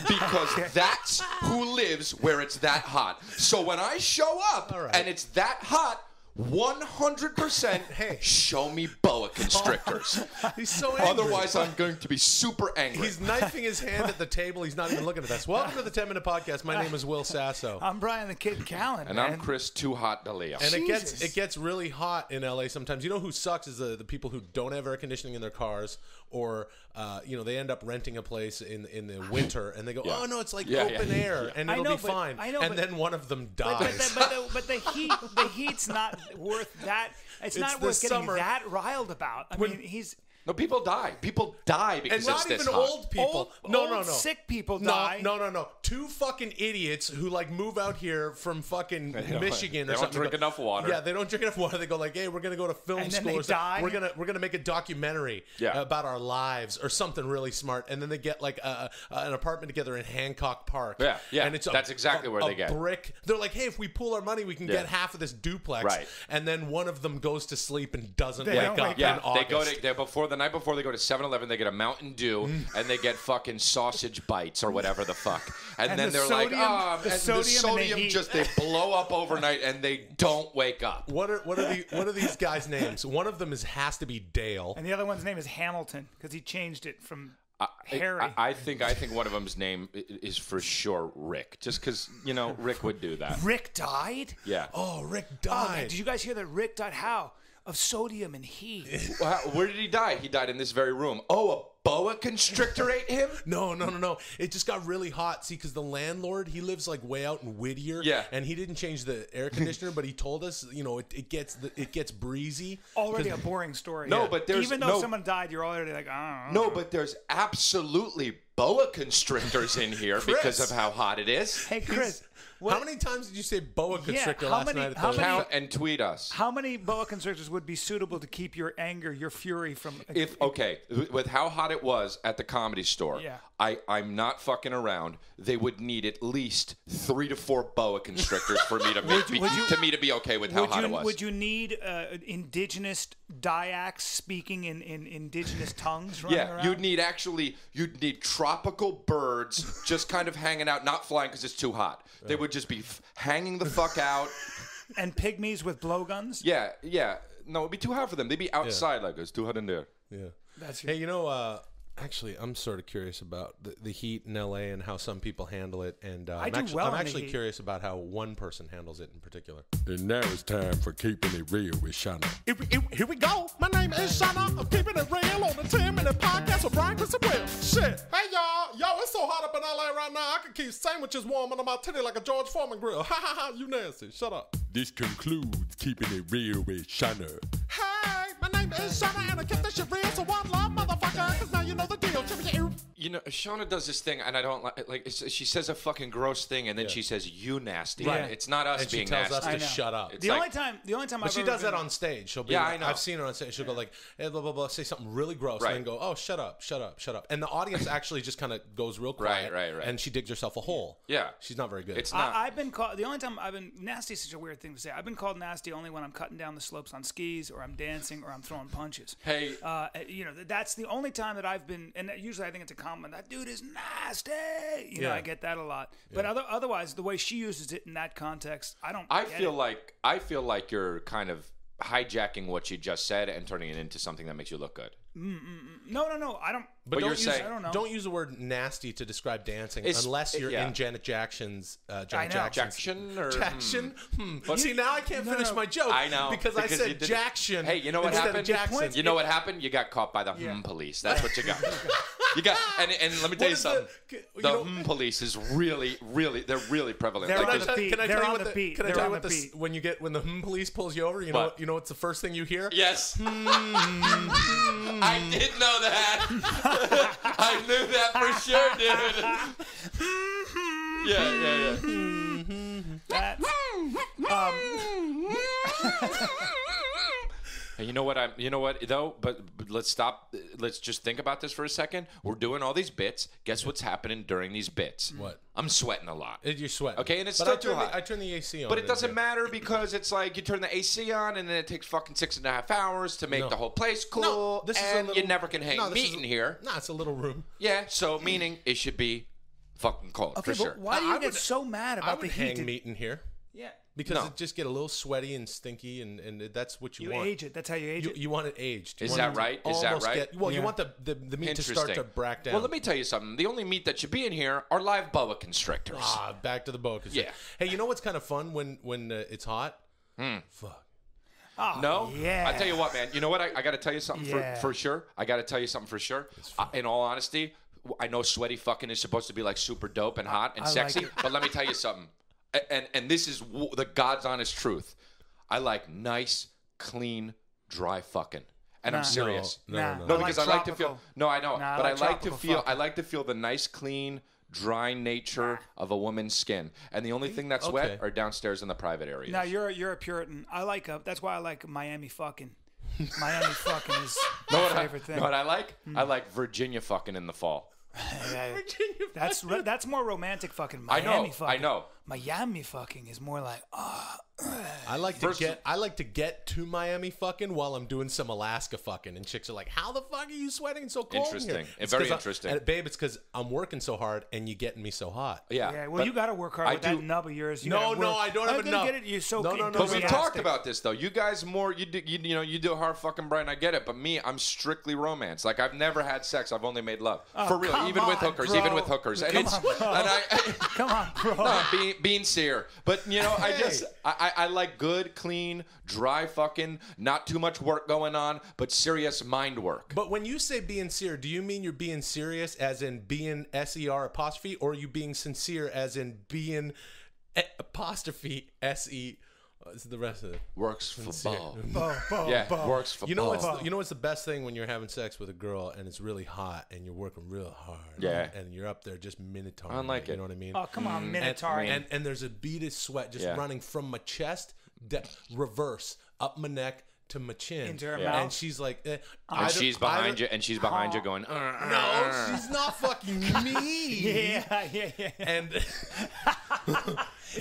because that's who lives where it's that hot. So when I show up right. and it's that hot, 100% Hey. show me boa constrictors. He's so angry. Otherwise, I'm going to be super angry. He's knifing his hand at the table. He's not even looking at us. Welcome to the 10 Minute Podcast. My name is Will Sasso. I'm Brian the Kid Callen. and man. I'm Chris Too Hot D'Elia. And it gets it gets really hot in LA sometimes. You know who sucks is the, the people who don't have air conditioning in their cars, or uh, you know they end up renting a place in in the winter and they go, Yeah. oh no, it's like Yeah, yeah, open yeah, air yeah. and it'll know, be but- fine. I know, and but- then one of them But, but, dies. the, but, the, but the heat, the heat's not worth that. It's, It's not worth getting summer. that riled about. I When- mean, he's no, people die. People die because and not even old people. Old- no, old no, no. sick people no, die. No, no, no. Two fucking idiots who like move out here from fucking don't- Michigan they or don't something. drink Go- enough water. Yeah, they don't drink enough water. They go like, "Hey, we're gonna go to film And then school. they or die? We're gonna we're gonna make a documentary Yeah. about our lives or something really smart." And then they get like a, a, an apartment together in Hancock Park. Yeah, yeah, And it's a, that's exactly a- where a they get. brick. They're like, "Hey, if we pool our money, we can Yeah. get half of this duplex." Right. And then one of them goes to sleep and doesn't They wake up wake Yeah, in they August. go to they before the night before they go to 7-Eleven. They get a Mountain Dew mm. and they get fucking sausage bites or whatever the fuck. And, And then the they're like, sodium- oh, the and sodium the and the sodium heat." just they blow up overnight and they don't wake up. What are what are the what are these guys' names? One of them is has to be Dale. and the other one's name is Hamilton because he changed it from I- Harry. I, I think I think one of them's name i- is for sure Rick, just because you know Rick would do that. Rick died. Yeah. Oh, Rick Oh, died. man, did you guys hear that Rick died? How? Of sodium and heat. Well, how- where did he die? He died in this very room. Oh, a boa constrictor ate him. no, no, no, no. It just got really hot. See, because the landlord he lives like way out in Whittier. Yeah. And he didn't change the air conditioner, but he told us, you know, it, it gets the, it gets breezy. Already a boring story. No, but there's- even though no- someone died, you're already like, oh. No, but there's absolutely boa constrictors in here because Chris. of how hot it is. Hey, Chris. What, How many times did you say boa constrictor how last many- night? At the Count and tweet us. How many boa constrictors would be suitable to keep your anger, your fury from? If okay, with how hot it was at the comedy store, Yeah. I I'm not fucking around. They would need at least three to four boa constrictors for me to make, be, would you- to me to be okay with how hot you it was. would you need uh, indigenous Dayaks speaking in, in indigenous tongues running yeah, around? you'd need actually you'd need tropical birds just kind of hanging out, not flying because it's too hot. They would just be f- hanging the fuck out. and pygmies with blowguns. Yeah, yeah. No, it'd be too hot for them. They'd be outside like it's too hot in there. Yeah. That's your, Hey, you know, uh, Actually, I'm sort of curious about the, the heat in LA and how some people handle it, and uh, I I'm do actually, well I'm in the actually heat. curious about how one person handles it in particular. And now it's time for keeping it real with Shawna. Here we, here- here we go. My name is Shawna. I'm keeping it real on the 10 minute podcast with Brian Chris and Will. Shit. Hey, y'all. Yo, it's so hot up in LA right now. I can keep sandwiches warm under my titty like a George Foreman grill. Ha ha ha. You nasty. Shut up. This concludes keeping it real with Shawna. Hey, my name is Shawna and I kept this shit real. So one love, motherfucker. Cause now you know the deal. Chip you. You know, Shawna does this thing, and I don't like. Like it's- she says a fucking gross thing, and then she says "you nasty." Right. It's not us And she being tells us to shut up. It's The like- only time, the only time But I've she ever does that on stage. She'll be Yeah, like, I know. I've seen her on stage. She'll go like, eh, blah, blah, blah, say something really gross, Right. and then go, oh, shut up, shut up, shut up. And the audience actually just kind of goes real quiet. right, right. right. And she digs herself a hole. Yeah. She's not very good. It's not. I, I've been called. The only time I've been nasty is such a weird thing to say. I've been called nasty only when I'm cutting down the slopes on skis, or I'm dancing, or I'm throwing punches. Hey. uh, you know that's the only time that I've been. And usually I think it's a compliment. That dude is nasty. You know, I get that a lot. But other, otherwise, the way she uses it in that context, I don't. I get feel it. like I feel like you're kind of hijacking what you just said and turning it into something that makes you look good. Mm, mm, mm. no, no, no. I don't. But But don't you're use, saying- I don't know. don't use the word nasty to describe dancing It's- unless you're yeah. in Janet Jackson's. Uh, Janet know. Jackson's Jackson or Jackson. Hmm. But- See, now I can't No, finish no. my joke. I know because, I said Jackson. Hey, you know what instead happened? Of Jackson. You know what happened? You got caught by the Yeah. hmm police. That's what you got. you got and, and let me tell you is the- something. you The, know- hmm police is really, really, they're really prevalent. They're Like, on Can I the tell, beat. can I They're tell you on what the the, beat. Can I tell you what the the, when you get when the hmm police pulls you over? You know What? what, you know what's the first thing you hear? Yes. I did know that. I knew that for sure, dude. yeah, yeah, yeah. That, um, And you know what? I'm. You know what? Though, but, but let's stop. Let's just think about this for a second. We're doing all these bits. Guess what's happening during these bits? What? I'm sweating a lot. You're sweating. Okay, and it's but still I too turn hot. The, I turn the AC on. But it doesn't here. matter because it's like you turn the AC on and then it takes fucking six and a half hours to make No. the whole place cool. No, this is a and little, you never can hang no, this meat is in here. No, it's a little room. Yeah, so meaning it should be fucking cold okay, for but sure. why do you I get would- so mad I about would the hang heat? meat in here Yeah. Because No. it just get a little sweaty and stinky, and, and that's what you, You want. age it. That's how you age You, it. you want it aged. You Is want that it to right? Is that right? Get, well, you want the, the, the meat to start to Interesting. break down. Well, let me tell you something. The only meat that should be in here are live boa constrictors. Ah, back to the boa constrictor. Yeah. Hey, you know what's kind of fun when when uh, it's hot? Fuck. No, yeah. I tell you what, man. You know what? I, I got to tell you something Yeah. for, for sure. I got to tell you something for sure. Uh, in all honesty, I know sweaty fucking is supposed to be like super dope and hot and I sexy, it. but let me tell you something. A- And and this is the God's honest truth. I like nice, clean, dry fucking, and I'm serious. No, Nah. no, No, I because like I like to feel. No, I know, Nah, but I like like to tropical feel. I like to feel the nice, clean, dry nature of a woman's skin, and the only thing that's Okay. wet are downstairs in the private areas. Now you're you're a Puritan. I like a. That's why I like Miami fucking. Miami fucking is know my what I, favorite thing. know what I like? Hmm. I like Virginia fucking in the fall. Yeah, That's re- that's more romantic fucking. I know, fucking. I know. Miami fucking is more like oh I like to First- get I like to get to Miami fucking while I'm doing some Alaska fucking, and chicks are like, "How the fuck are you sweating so cold?" in Interesting. here?" It's very 'cause I- interesting. and, babe, it's because I'm working so hard and you're getting me so hot. Yeah. yeah. Well, but- you got to work hard I with do- that nub of yours. You No, gotta no, work- I don't have I'm gonna enough. Get it. You're so No, no, no, But we enthusiastic. talked about this though. You guys more you do you, you know you do hard fucking Brian. I get it, but me, I'm strictly romance. Like I've never had sex. I've only made love oh, for real. Oh, come Even with on, hookers, bro. even with hookers, and Come it's on, bro. and I. Come on, bro. No, being, being seer. But, you know, I just, I, I like good, clean, dry fucking, not too much work going on, but serious mind work. But when you say being serious, do you mean you're being serious as in being S E R apostrophe, or are you being sincere as in being apostrophe S E? What's the rest of it? Works for ball. Bo, bo, Yeah, bo. works for You know ball. what's the, you know what's the best thing when you're having sex with a girl and it's really hot and you're working real hard. Yeah. And you're up there just minotaur. I like it. You know what I mean? Oh come on, and, Minotaur. and, and there's a bead of sweat just Yeah. running from my chest, de- reverse up my neck to my chin, Into her and mouth. she's like, eh, and either- she's behind either- you, and she's behind you going, uh, No, she's not fucking me. yeah, yeah, yeah. And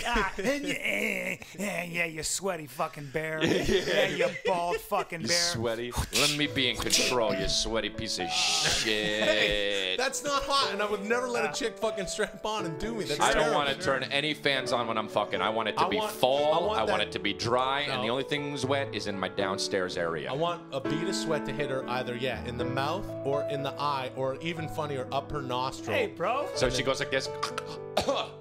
Ah, yeah, yeah, yeah, you sweaty fucking bear. Yeah, you bald fucking You bear. sweaty. Let me be in control, you sweaty piece of shit. That's not hot, and I would never let a ah. chick fucking strap on and do me. That's I don't want to turn any fans on when I'm fucking. I want it to I be want- fall. I want I want it to be dry, and the only thing that's wet is in my downstairs area. I want a bead of sweat to hit her either, yeah, in the mouth or in the eye, or even funnier, up her nostril. Hey, bro. so she goes like this.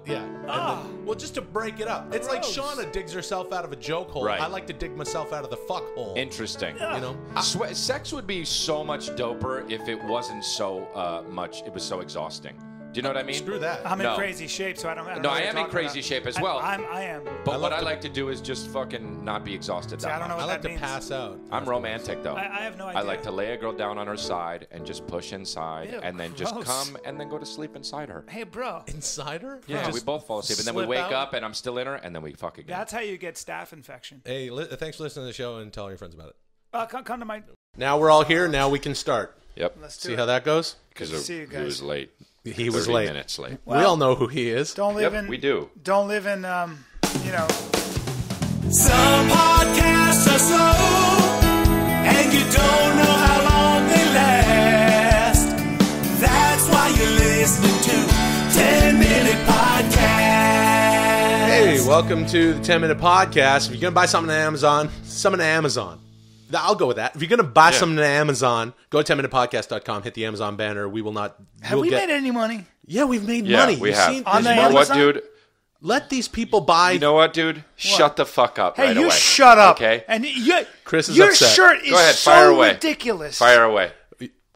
Yeah. and then- ah. well, just to break it up. It's like Gross. Shawna digs herself out of a joke hole. Right. I like to dig myself out of the fuck hole. Interesting. You know? Swe- sex would be so much doper if it wasn't so uh, much. It was so exhausting. Do you know what I mean? Screw that. I'm No. in crazy shape, so I don't. I don't No, know what I you're am in talking crazy about. shape as well. I'm. I am. But I what I like to do is just fucking not be exhausted. See, I don't know much. I what like that to means. pass out. I'm romantic though. I- I have no I idea. like to lay a girl down on her side and just push inside, Ew, and then just gross. come and then go to sleep inside her. Hey, bro. Inside her? Yeah, we both fall asleep, and then we slip wake out? up, and I'm still in her, and then we fuck again. That's how you get staph infection. Hey, li- thanks for listening to the show and tell all your friends about it. Uh, come, come to my. Now we're all here. Now we can start. Yep, Let's do See it. how that goes? because Good to see you he guys. was late. He was 30 late. minutes late. we all know who he is. Don't live Yep, in. we do. Don't live in. Um, you know. Some podcasts are slow, and you don't know how long they last. That's why you're listening to 10 Minute Podcast. Hey, welcome to the 10 Minute Podcast. If you're going to buy something on Amazon, something on Amazon. I'll go with that. If you're going to buy something on Amazon, go to 10minutepodcast.com, hit the Amazon banner. We will not. Have you'll we get- made any money? Yeah, we've made Yeah, money. we You've have. seen- On you the know what, dude? let these people buy. You know what, dude? Shut the fuck up Hey, right you away. shut up. Okay, And you, Chris is your upset. shirt is Go ahead, so away. ridiculous. fire away.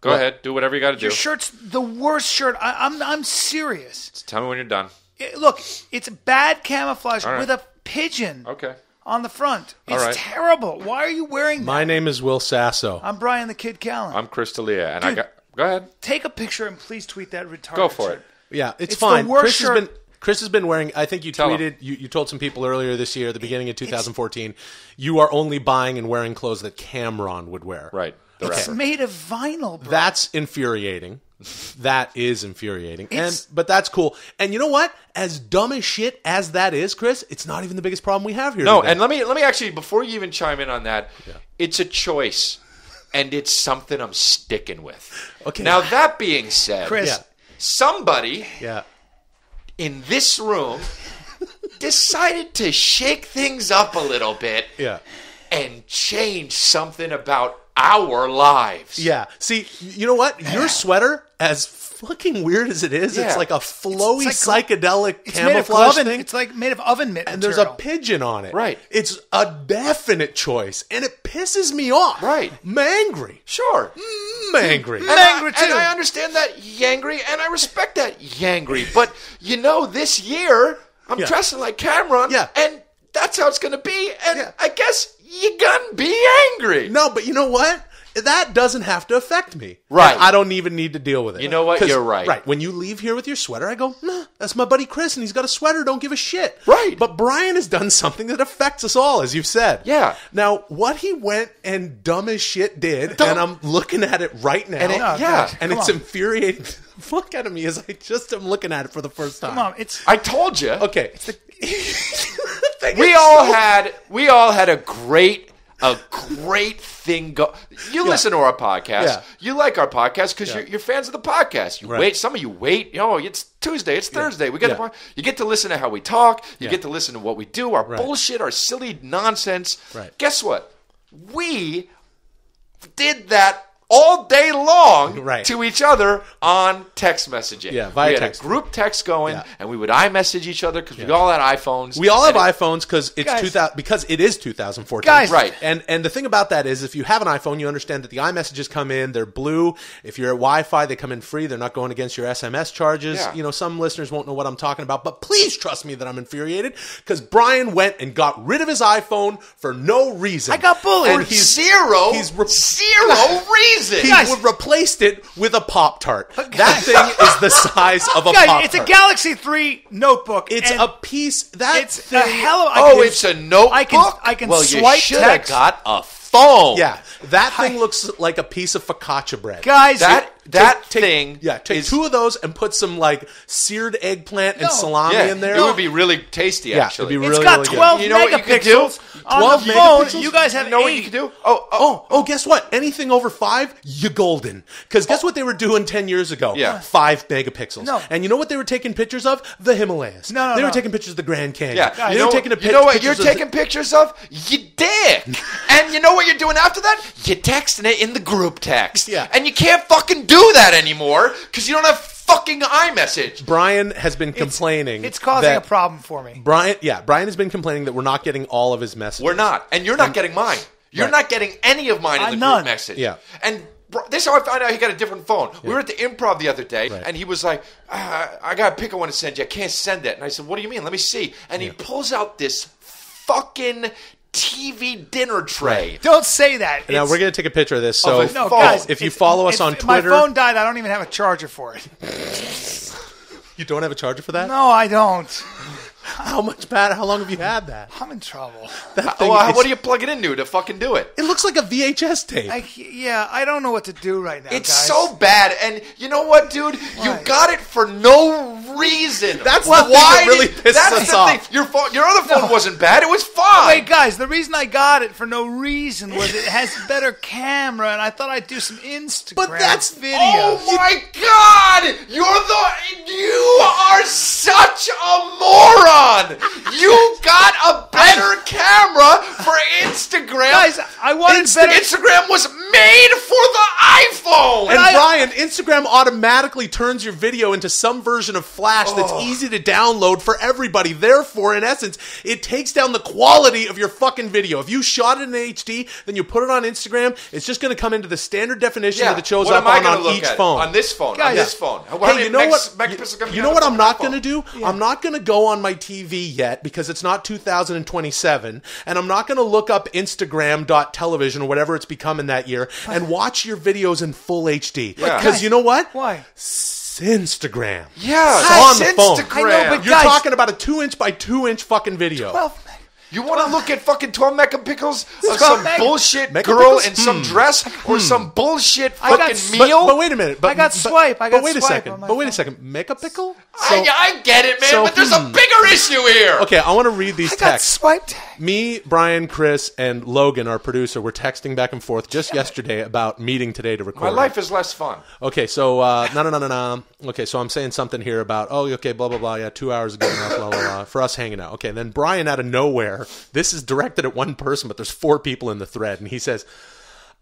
Go What? ahead, do whatever you got to do. Your shirt's the worst shirt. I, I'm I'm serious. Tell me when you're done. It- look, it's bad camouflage All right. with a pigeon Okay. On the front. It's right. terrible. Why are you wearing that? My name is Will Sasso. I'm Bryan the Kid Callen. I'm Chris D'Elia, and I Dude. got. Go ahead. Take a picture and please tweet that retarded. Go for shirt. it. Yeah, it's, It's the fine. worst Chris shirt- has been Chris has been wearing. I think you Tell him. tweeted. You, you told some people earlier this year, at the beginning of 2014, you are only buying and wearing clothes that Cameron would wear. Right. The It's rapper. made of vinyl, bro. That's infuriating. That is infuriating. It's- and but that's cool. And you know what? As dumb as shit as that is, Chris, it's not even the biggest problem we have here. No, today. and let me let me actually before you even chime in on that, it's a choice, and it's something I'm sticking with. Okay. Now that being said, Chris. Yeah. somebody yeah. in this room decided to shake things up a little bit Yeah. and change something about our lives. Yeah. See, you know what? Your sweater, as fucking weird as it is, Yeah. it's like a flowy It's like- psychedelic it's made of camouflage oven. thing. It's like made of oven mitt and there's a material. pigeon on it. Right. It's a definite choice, and it pisses me off. Right. Mangry. Sure. Mm, mangry. And I, Mangry, and. I understand that Yangry, and I respect that Yangry. But you know, this year I'm Yeah. dressing like Cameron, Yeah. and that's how it's going to be. And Yeah. I guess you gonna be angry. No, but you know what? That doesn't have to affect me. Right. And I don't even need to deal with it. You know what? 'Cause- You're right. Right. When you leave here with your sweater, I go, nah, that's my buddy Chris, and he's got a sweater. Don't give a shit. Right. But Bryan has done something that affects us all, as you've said. Yeah. Now, what he went and dumb as shit did, Dumb- and I'm looking at it right now. And it- Oh, yeah. God. and Come it's on. infuriating the fuck out of me as I just am looking at it for the first time. Come on, it's I told you. Okay. Thing We all so- had we all had a great a great thing go. You listen to our podcast. Yeah. You like our podcast because Yeah. you're, you're fans of the podcast. You Right. wait. Some of you wait. You know, it's Tuesday. It's Thursday. We get Yeah. the, you get to listen to how we talk. You Yeah. get to listen to what we do. Our Right. bullshit. Our silly nonsense. Right. Guess what? We did that all day long Right. to each other on text messaging. Yeah, via we had text. a group text going, Yeah. and we would iMessage each other because we all had iPhones. We all have it- iPhones because it's Guys. 2000 because it is 2014. Guys. Right. And and the thing about that is if you have an iPhone, you understand that the iMessages come in, they're blue. If you're at Wi-Fi, they come in free. They're not going against your SMS charges. Yeah. You know, some listeners won't know what I'm talking about, but please trust me that I'm infuriated because Bryan went and got rid of his iPhone for no reason. I got bullied. And he's zero, He's re- zero reason. He Guys. would replaced it with a Pop Tart. That thing is the size of a guys, Pop it's a Tart. Galaxy Three notebook. It's and a piece that It's thing, a hell of. I oh, can- it's a notebook. I can. I can well, swipe you should have text. got a phone. Yeah, That thing looks like a piece of focaccia bread. Guys, That that Take- thing, yeah, take is- two of those and put some like seared eggplant and No. salami yeah, in there. it would be really tasty. Yeah, actually, it'd be it's really, got really good. 12 You know what you could do? megapixels on 12 the phone. megapixels? You guys have you know what you could do? Oh, oh, Oh, oh, guess what? Anything over five, you're golden. Because guess oh. what they were doing 10 years ago? Yeah. Five megapixels. No. And you know what they were taking pictures of? The Himalayas. No, no, They were taking pictures of the Grand Canyon. Yeah, They you were know, taking a you know what you're pictures of the- taking pictures of? You dick. and you know what you're doing after that? You're texting it in the group text. Yeah. And you can't fucking do that anymore because you don't have fucking iMessage. Bryan has been complaining. It's causing that- a problem for me. Bryan, yeah, Bryan has been complaining that we're not getting all of his messages. We're not, and you're not getting mine. You're Right. not getting any of mine in I'm the none. group message. Yeah. And bro, this is how I found out he got a different phone. We were at the improv the other day, and he was like, uh, "I got a pic I want to send you. I can't send it." And I said, "What do you mean? Let me see." And he pulls out this fucking TV dinner tray. Don't say that. Now It's- we're gonna take a picture of this. So oh, Of a no, phone. guys. if you it's- follow us if on Twitter, my phone died. I don't even have a charger for it. you don't have a charger for that. No, I don't. How much bad? How long have you had that? I'm in trouble. That thing Oh, is- what do you plug it into to fucking do it? It looks like a VHS tape. I, yeah, I don't know what to do right now. It's guys. so bad, and you know what, dude? You Why? got it for no reason. That's the Well, thing that why really did- pisses that's us the off. Thing. Your phone, your other phone wasn't bad. It was fine. Wait, guys, the reason I got it for no reason was it has better camera, and I thought I'd do some Instagram But that's- video. Oh my god! You're the you are such a moron! You got a better camera for Instagram. Guys, I wanted Insta- better. Instagram was made for the iPhone. And I- Bryan, Instagram automatically turns your video into some version of Flash that's Oh. easy to download for everybody. Therefore, in essence, it takes down the quality of your fucking video. If you shot it in HD, then you put it on Instagram, it's just going to come into the standard definition that it shows what up on, on each phone. On this phone. on this phone. How Hey, you know megs- what? You, know what I'm not going to do? I'm not going to go on my TV yet because it's not 2027, and I'm not going to look up Instagram.television or whatever it's becoming that year and watch your videos in full HD. Yeah. Because you know what? Why? Instagram. Yeah, It's it's on the phone. Instagram. I know, but You're Guys- talking about a two inch by two inch fucking video. Well, You want to look at fucking 12 megapixels of some meg- bullshit Megapixels? girl in some Hmm. dress or some bullshit I got fucking s- but, meal? but wait a minute. But, I got but- swipe, I but got wait a second. on my But wait a phone. second. Make a pickle? I, I get it, man, so- but there's a hmm. bigger issue here. Okay, I want to read these I got texts. swiped. Me, Bryan, Chris, and Logan, our producer, were texting back and forth just yesterday about meeting today to record. My life is less fun. Okay, so uh, no, no, no, no, no. Okay, so I'm saying something here about oh, okay, blah blah blah. Yeah, two hours ago, enough, blah blah blah, for us hanging out. Okay, and then Bryan out of nowhere. This is directed at one person, but there's four people in the thread, and he says.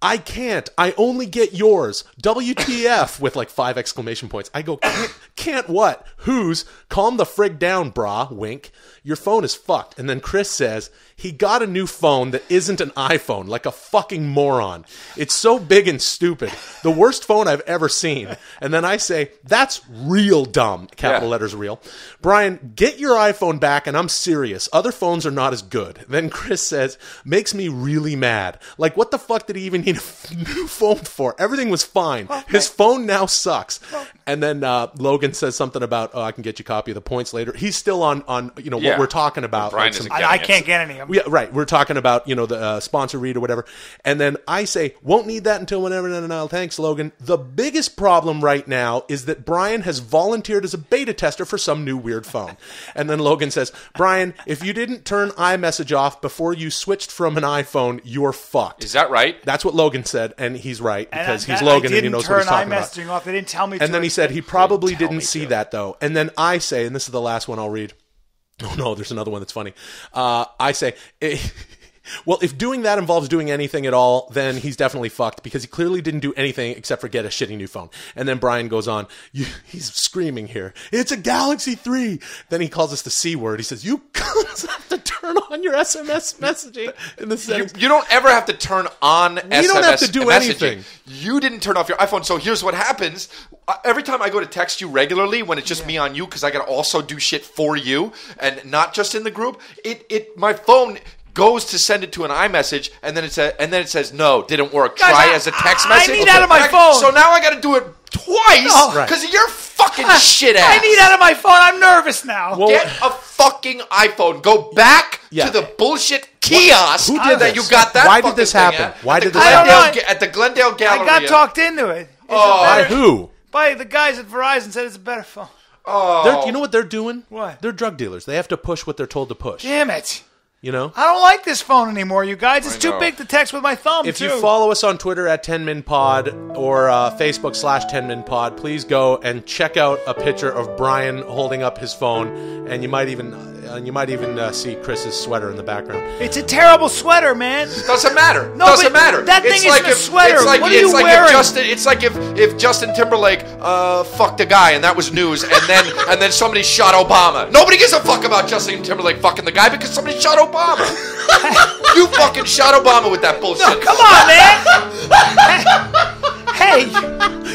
I can't. I only get yours. WTF with like five exclamation points. I go, can't, can't what? Whose? Calm the frig down, brah. Wink. Your phone is fucked. And then Chris says, he got a new phone that isn't an iPhone, like a fucking moron. It's so big and stupid. The worst phone I've ever seen. And then I say, that's real dumb. Capital Yeah. letters real. Bryan, get your iPhone back and I'm serious. Other phones are not as good. Then Chris says, makes me really mad. Like, what the fuck did he even need a f- new phone for? Everything was fine. His phone now sucks. And then uh, Logan says something about, oh, I can get you a copy of the points later. He's still on, on you know, Yeah. what we're talking about. Bryan like some- isn't I, I can't get any of them. Yeah, right. We're talking about you know the uh, sponsor read or whatever, and then I say won't need that until whenever. No, no, no. Thanks, Logan. The biggest problem right now is that Bryan has volunteered as a beta tester for some new weird phone, and then Logan says, Bryan, if you didn't turn iMessage off before you switched from an iPhone, you're fucked. Is that right? That's what Logan said, and he's right because I- he's I Logan and he didn't knows turn what he's talking about. iMessaging off. They didn't tell me to. And then he said he probably tell didn't see to. that though. And then I say, and this is the last one I'll read. Oh no, there's another one that's funny. Uh, I say, well, if doing that involves doing anything at all, then he's definitely fucked because he clearly didn't do anything except for get a shitty new phone. And then Bryan goes on, you, he's screaming here, it's a Galaxy 3. Then he calls us the C word. He says, you cunts have to turn on your SMS messaging in the You, settings. you don't ever have to turn on SMS You don't have to do messaging. anything. You didn't turn off your iPhone. So here's what happens. Uh, Every time I go to text you regularly, when it's just me on you, because I got to also do shit for you and not just in the group, it, it my phone goes to send it to an iMessage and then it says and then it says no, didn't work. Guys, Try I- as a text I message. I need out of my phone. So now I got to do it twice No. Right. because of your fucking shit ass. I need out of my phone. I'm nervous now. Well, Get a fucking iPhone. Go back Yeah. to the bullshit kiosk Who did that this? you got that Why did this happen? at. Why did the this happen? Glendale, I. Ga- At the Glendale Gallery. I got talked into it. It's a Oh. By who? By the guys at Verizon said it's a better phone. Oh. They're, you know what they're doing? What? They're drug dealers. They have to push what they're told to push. Damn it. You know? I don't like this phone anymore, you guys. It's I too know. big to text with my thumb. If too. you follow us on Twitter at 10minpod or uh, Facebook slash 10minpod, please go and check out a picture of Bryan holding up his phone, and you might even uh, you might even uh, see Chris's sweater in the background. It's a terrible sweater, man. Doesn't matter. No, Doesn't but matter. that thing it's isn't like a if, sweater. It's like, What are it's you like wearing? If Justin, it's like if, if Justin Timberlake uh, fucked a guy and that was news, and then and then somebody shot Obama. Nobody gives a fuck about Justin Timberlake fucking the guy because somebody shot Obama. you fucking shot Obama with that bullshit. Come on, man. hey,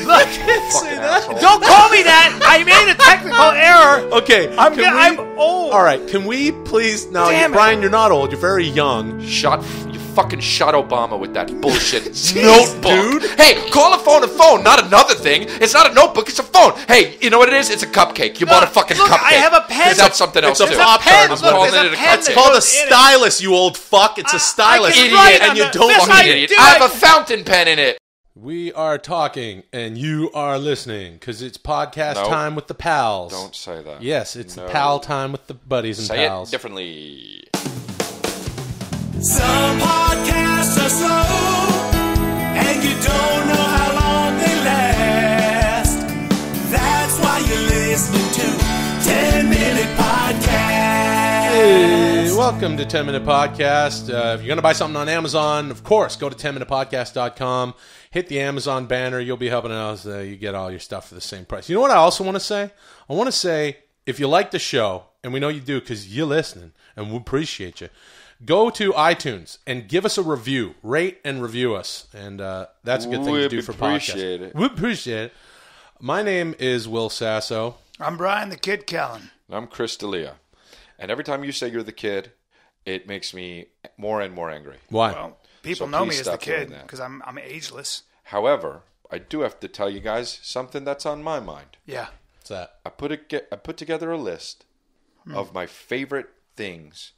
look. Fucking asshole. Don't call me that. I made a technical error. Okay, I'm, can get- we- I'm old. All right, can we please now, Damn it. Bryan? You're not old. You're very young. Shot you fucking shot Obama with that bullshit Jeez, notebook. dude. Hey, call a phone a phone, not another thing. It's not a notebook, it's a phone. Hey, you know what it is? It's a cupcake. You bought a fucking look, cupcake. I have a pen. Is that something else It's a too? Pop pen. Look, what it a pen It's called a goes in it. stylus, you old fuck. It's a I stylus, can idiot, and you don't this fucking I Idiot. do I have a fountain pen in it. We are talking, and you are listening because it's podcast Nope. time with the pals. Don't say that. Yes, it's No. the pal time with the buddies and Say pals. it differently. Some podcasts are slow, and you don't know how long they last. That's why you're listening to 10 Minute Podcast. Hey, welcome to 10 Minute Podcast. Uh, if you're going to buy something on Amazon, of course, go to 10minutepodcast.com. Hit the Amazon banner. You'll be helping us. Uh, you get all your stuff for the same price. You know what I also want to say? I want to say if you like the show, and we know you do because you're listening, and we appreciate you, go to iTunes and give us a review. Rate and review us. And uh, that's a good thing to We'd do for appreciate podcasts. it. We appreciate it. My name is Will Sasso. I'm Bryan the Kid Callen. I'm Chris D'Elia. And every time you say you're the kid, it makes me more and more angry. Why? Well, people So know me as the kid because I'm I'm ageless. However, I do have to tell you guys something that's on my mind. Yeah. What's that? I put a, get, I put together a list Hmm. of my favorite things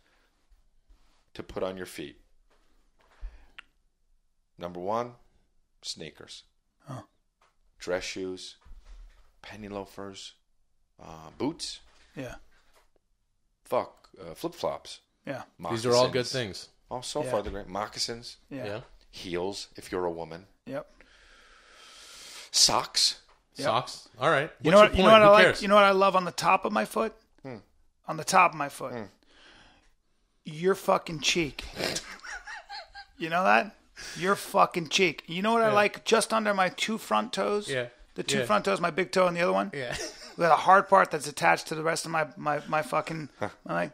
to put on your feet. Number one, sneakers, dress shoes, penny loafers, uh, boots, Yeah. fuck, uh, flip flops. Yeah. These are all good things. Oh, so Yeah. far they're great. Moccasins, Yeah. Yeah. heels if you're a woman, Yep. socks. Socks. All right. You know What's what? your You know point? what I Who like. You know what I love on the top of my foot. On the top of my foot, your fucking cheek. you know that? Your fucking cheek. You know what I like? Just under my two front toes. Yeah. The two Yeah. front toes, my big toe and the other one. Yeah. The hard part that's attached to the rest of my my my fucking. I like.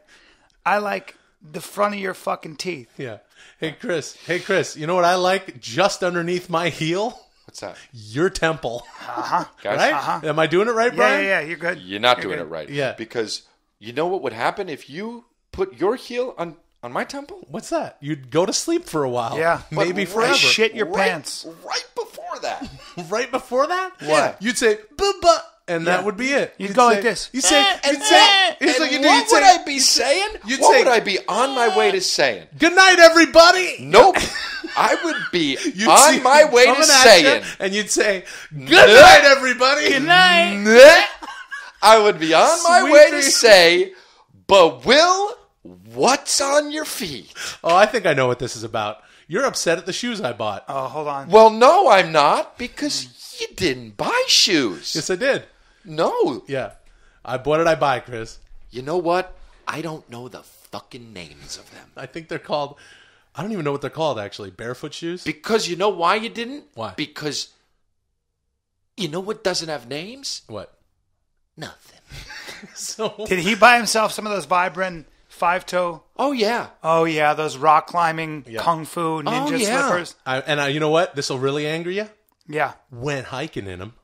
I like the front of your fucking teeth. Yeah. Hey Chris. Hey Chris. You know what I like just underneath my heel? What's that? Your temple. Uh-huh. Guys, Right? Am I doing it right, Yeah, Bryan? yeah, yeah. You're good. You're not You're doing good. it right. Yeah. Because you know what would happen if you put your heel on on my temple? What's that? You'd go to sleep for a while. Yeah. Maybe But forever. right- shit your right, pants. Right before that. right before that? What? You'd say "Bubba," and Yeah. that would be it. You'd go like this. You'd say, Eh, you'd and say, eh, here's And what you do. what You'd would say, I be saying? You'd what say- would I be on my way to saying? Good night, everybody. Nope. I would be You'd on see my way to saying. ya, and you'd say, "Good night, everybody." Good night. I would be on my way to dreams. say, but Will, what's on your feet? Oh, I think I know what this is about. You're upset at the shoes I bought. Oh, hold on. Well, no, I'm not because you didn't buy shoes. Yes, I did. No. Yeah. I what did I buy, Chris? You know what? I don't know the fucking names of them. I think they're called. I don't even know what they're called actually. Barefoot shoes. Because you know why you didn't? Why? Because you know what doesn't have names? what? Nothing. So Did he buy himself some of those vibrant five toe? Oh yeah. Oh yeah, those rock climbing Yeah. kung fu ninja Oh, yeah. slippers. I, and I, you know what? This will really anger you. Yeah. Went hiking in them.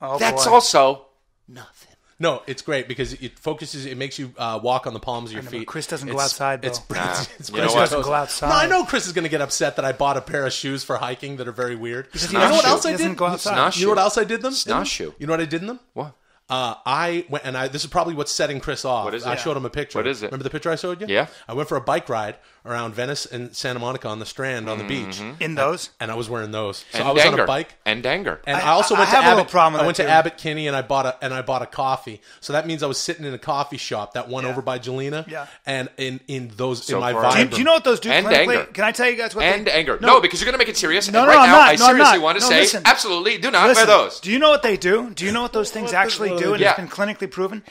Oh That's boy. also nothing. No, it's great because it focuses. It makes you uh, walk on the palms of your know, feet. Chris doesn't go outside, It's, though. it's, Nah, it's Chris what? doesn't go outside. No, I know Chris is going to get upset that I bought a pair of shoes for hiking that are very weird. he you know what doesn't- else he I doesn't did? go outside. Snosh You know what shoe. else I did them? Snosh in them? shoe. You know what I did in them? What? Uh, I went and I. This is probably what's setting Chris off. What is I showed him a picture. What is it? Remember the picture I showed you? Yeah. I went for a bike ride around Venice and Santa Monica on the Strand on the beach, mm-hmm. In those? and I was wearing those. So And I was on a bike. And Danger. And I, I- also I went to have a little Abbot. problem with I went that, to too. Abbot Kinney and I bought a and I bought a coffee. So that means I was sitting in a coffee shop, that one Yeah. over by Gjelina. Yeah. And in in those So in my far- Do you, vibe. do you know what those do And clinically? anger. Can I tell you guys what and they, anger. No, because you're going to make it serious. No, and no, right I'm now, not. I No, I'm seriously not. want to No, say, listen. absolutely, do not Listen, wear those. Do you know what they do? Do you know what those things actually do do? And do? it's Yeah. been clinically proven.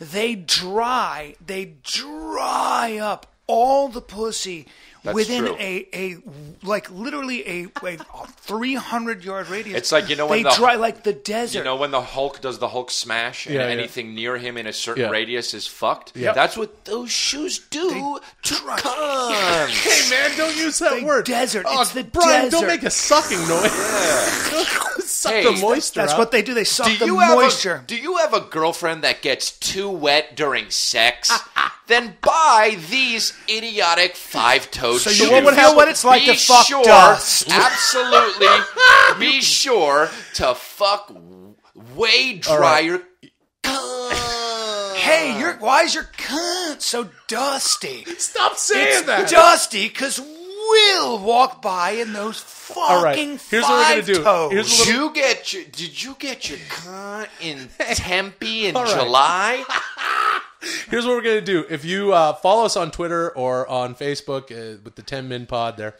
They dry. They dry up all the pussy That's within true. a a like literally a, a 300 yard radius. It's like, you know, they when the- dry like the desert. You know when the Hulk does the Hulk smash and Yeah, yeah. anything near him in a certain Yeah. radius is fucked? Yeah. That's what those shoes do to cunts. Hey man, don't use that The word. desert. Oh, It's the Bryan, desert. don't make a sucking noise. Suck Hey, the moisture. That's what they do. They suck Do the you, have moisture. a, do you have a girlfriend that gets too wet during sex? then buy these idiotic five-toed So shoes. you won't feel what it's like Be to fuck sure, dust. Absolutely. be sure to fuck way drier. Hey, why is your cunt so dusty? Stop saying It's that. dusty because we'll walk by in those fucking All right, here's what we're gonna do. five-toes. Here's a Did little- you get your, did you get your cunt in Tempe in All right. July? Here's what we're gonna do. If you uh, follow us on Twitter or on Facebook uh, with the Ten Min Pod there,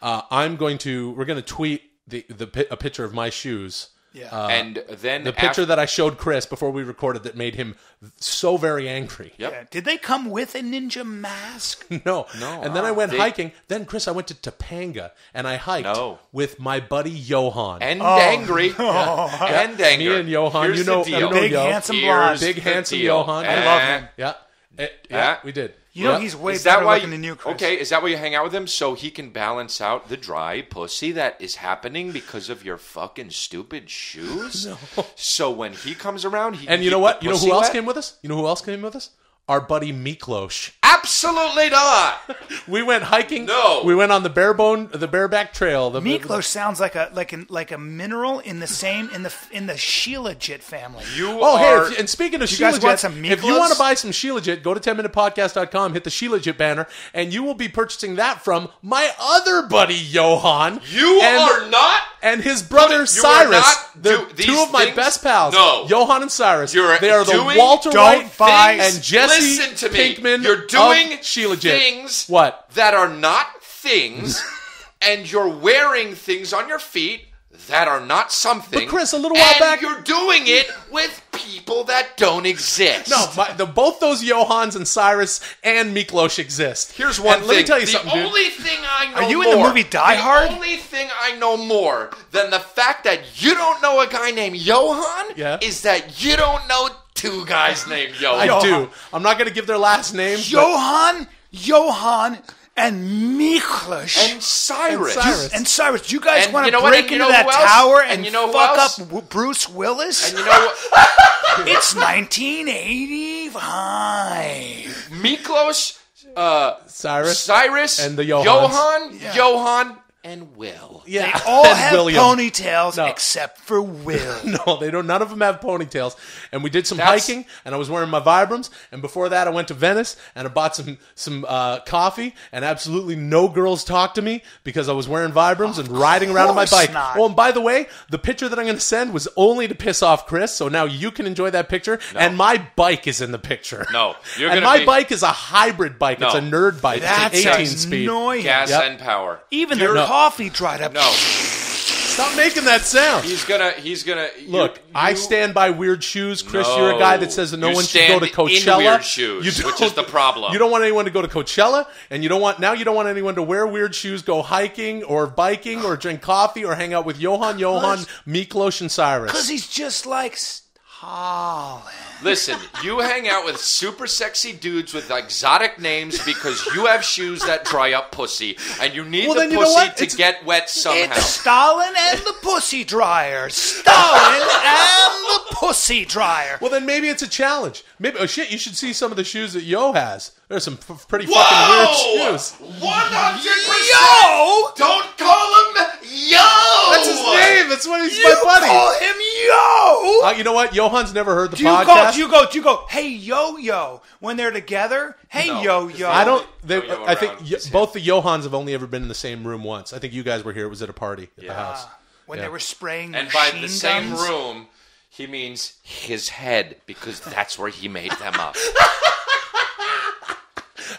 uh, I'm going to. We're gonna tweet the the pi- a picture of my shoes. Yeah. and then The picture after, that I showed Chris before we recorded that made him so very angry. Yep. Yeah. Did they come with a ninja mask? No, no. And then I went They- hiking. Then Chris, I went to Topanga and I hiked No. with my buddy Johann. and angry and angry. Me and Johann, Here's you know- the you know Big Yo. handsome Here's blonde. Big handsome deal. Johann. I love Uh, him. yeah, Eh, yeah, Yeah. we did. You know Yeah. he's way Is that better why? looking than you, Chris. Okay, is that why you hang out with him so he can balance out the dry pussy that is happening because of your fucking stupid shoes? So when he comes around, he And you know what? You know who else wet? came with us? You know who else came with us? Our buddy Miklos. Absolutely not. We went hiking. No. we went on the barebone, the bareback trail. The Miklos sounds like a like a like a mineral in the same in the in the Shilajit family. You Oh, are. hey, if, and speaking of You guys Shilajit, want some if you want to buy some Shilajit, go to 10minutepodcast.com, hit the Shilajit banner, and you will be purchasing that from my other buddy, Johann. you and, are not. And his brother, You are Cyrus. not The do- two of my things? best pals. No. Johann and Cyrus. You're they are the doing- Walter Don't White buy- and Jesse Listen to me. Pinkman You're doing Shilajit. things What? that are not things, and you're wearing things on your feet that are not something. But Chris, a little while and back- you're doing it with people that don't exist. No, my, the, both those Johanns and Cyrus and Miklos exist. Here's one And thing. Let me tell you the something, dude. only thing I know Are you in the movie Die Hard? The only thing I know more than the fact that you don't know a guy named Johann Yeah. is that you don't know two guys named Johann. I do. I'm not going to give their last names. but- Johann, Johann, and Miklos. And Cyrus. And Cyrus. And Cyrus, do you guys And want you to know what? break And you into know that who else? tower And and, you know who fuck else? up W- Bruce Willis? And you know what? it's 1985. Miklos, uh, Cyrus. Cyrus, And the Johanns. Johann, Johann, and Will. yeah. They all and have William. ponytails No. except for Will. No, they don't. None of them have ponytails. And we did some That's- hiking, and I was wearing my Vibrams. And before that, I went to Venice and I bought some some uh, coffee. And absolutely no girls talked to me because I was wearing Vibrams and riding around on my bike. not. Oh, and by the way, the picture that I'm going to send was only to piss off Chris. So now you can enjoy that picture. And my bike is in the picture. No, you're and gonna my be- bike is a hybrid bike. It's a nerd bike. That's it's an 18 speed. annoying. Gas Yep. and power. Even You're- the coffee dried up. No, Stop making that sound. he's gonna. He's gonna. Look, you- I you- stand by weird shoes. Chris, you're a guy that says that no You one should go to stand in weird shoes, You which don't- is the problem. You don't want anyone to go to Coachella, and you don't want now. You don't want anyone to wear weird shoes, go hiking or biking or drink coffee or hang out with Johann, Johann, Miklos, and Because he's just like Stalin. Listen, you hang out with super sexy dudes with exotic names because you have shoes that dry up pussy, and you need Well, the then you know pussy to It's- get wet somehow. It's Stalin and the pussy dryer. Stalin and the pussy dryer. Well, then maybe it's a challenge. Maybe oh shit, you should see some of the shoes that Yo has. There's some f- pretty Whoa! fucking weird shoes. One hundred percent. Yo! Don't call him Yo. That's his name. That's what he's You my buddy. call him yo. Uh, you know what? Johann's never heard the do you podcast. go? Do you go? Do you go? Hey yo yo when they're together. Hey No, yo it's yo. I don't. They, No, yo I think around. y- both the Johanns have only ever been in the same room once. I think you guys were here. It was at a party at the house. when Yeah. they were spraying And by machine the same guns. room, he means his head because that's where he made them up.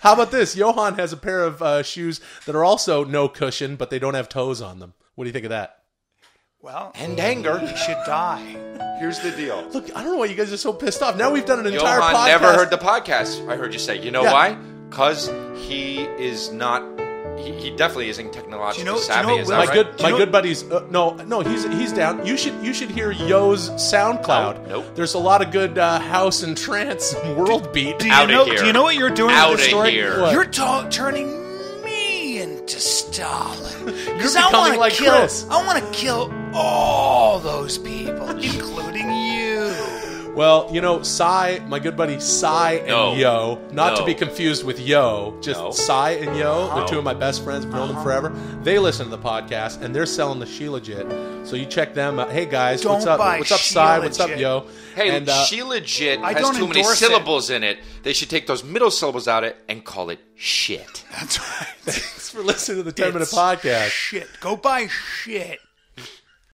How about this? Johann has a pair of uh, shoes that are also no cushion, but they don't have toes on them. What do you think of that? Well, And anger. he should die. Here's the deal. Look, I don't know why you guys are so pissed off. Now we've done an entire Johann podcast. never heard the podcast. I heard you say. You know Yeah. why? Because he is not. He, he definitely isn't technologically Do you know- do you savvy. know what is Will- that my right? good, Do my know- good buddies. Uh, no, no, he's he's down. You should you should hear Yo's SoundCloud. Nope, nope. There's a lot of good uh, house and trance world beat. Do you Outta know? here. Do you know what you're doing Outta with the story? here. What? You're ta- turning me into Stalin because You're I becoming want to like kill. Chris. I want to kill all those people, including you. Well, you know, Sy, my good buddy Sy and No. Yo, not to be confused with Yo, just No. Psy and Yo, they're two of my best friends, I've known them forever. They listen to the podcast and they're selling the Shilajit. So you check them out. Hey guys, what's Don't up? buy What's up, She Psy? What's up, Yo? Hey, and, uh, Shilajit I has don't too many endorse it. syllables in it. They should take those middle syllables out of it and call it shit. That's right. thanks for listening to the 10 minute It's podcast. Shit. Go buy shit.